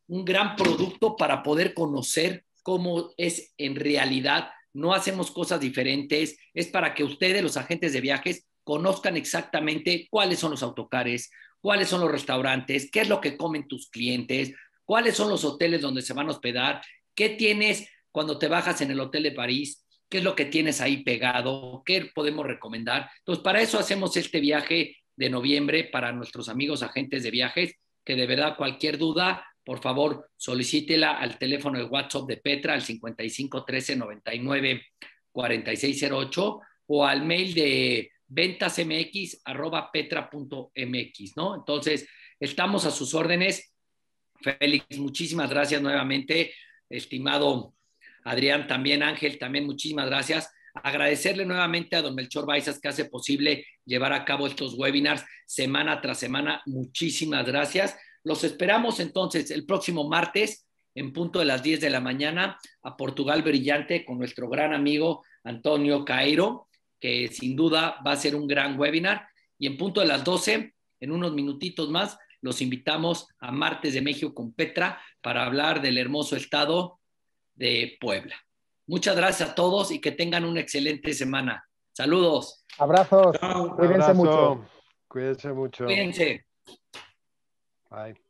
un gran producto para poder conocer cómo es en realidad no hacemos cosas diferentes, es para que ustedes, los agentes de viajes, conozcan exactamente cuáles son los autocares, cuáles son los restaurantes, qué es lo que comen tus clientes, cuáles son los hoteles donde se van a hospedar, qué tienes cuando te bajas en el hotel de París, qué es lo que tienes ahí pegado, qué podemos recomendar. Entonces, para eso hacemos este viaje de noviembre para nuestros amigos agentes de viajes, que de verdad cualquier duda, por favor, solicítela al teléfono de WhatsApp de Petra al 55 13 99 4608 o al mail de ventasmx@petra.mx, ¿no? Entonces, estamos a sus órdenes. Félix, muchísimas gracias nuevamente, estimado Adrián, también Ángel, también muchísimas gracias. Agradecerle nuevamente a don Melchor Baizas que hace posible llevar a cabo estos webinars semana tras semana. Muchísimas gracias. Los esperamos entonces el próximo martes en punto de las 10 de la mañana a Portugal Brillante con nuestro gran amigo Antonio Cairo, que sin duda va a ser un gran webinar. Y en punto de las 12, en unos minutitos más, los invitamos a Martes de México con Petra para hablar del hermoso estado de Puebla. Muchas gracias a todos y que tengan una excelente semana. Saludos. Abrazos. Cuídense mucho. Cuídense mucho. Cuídense. Bye.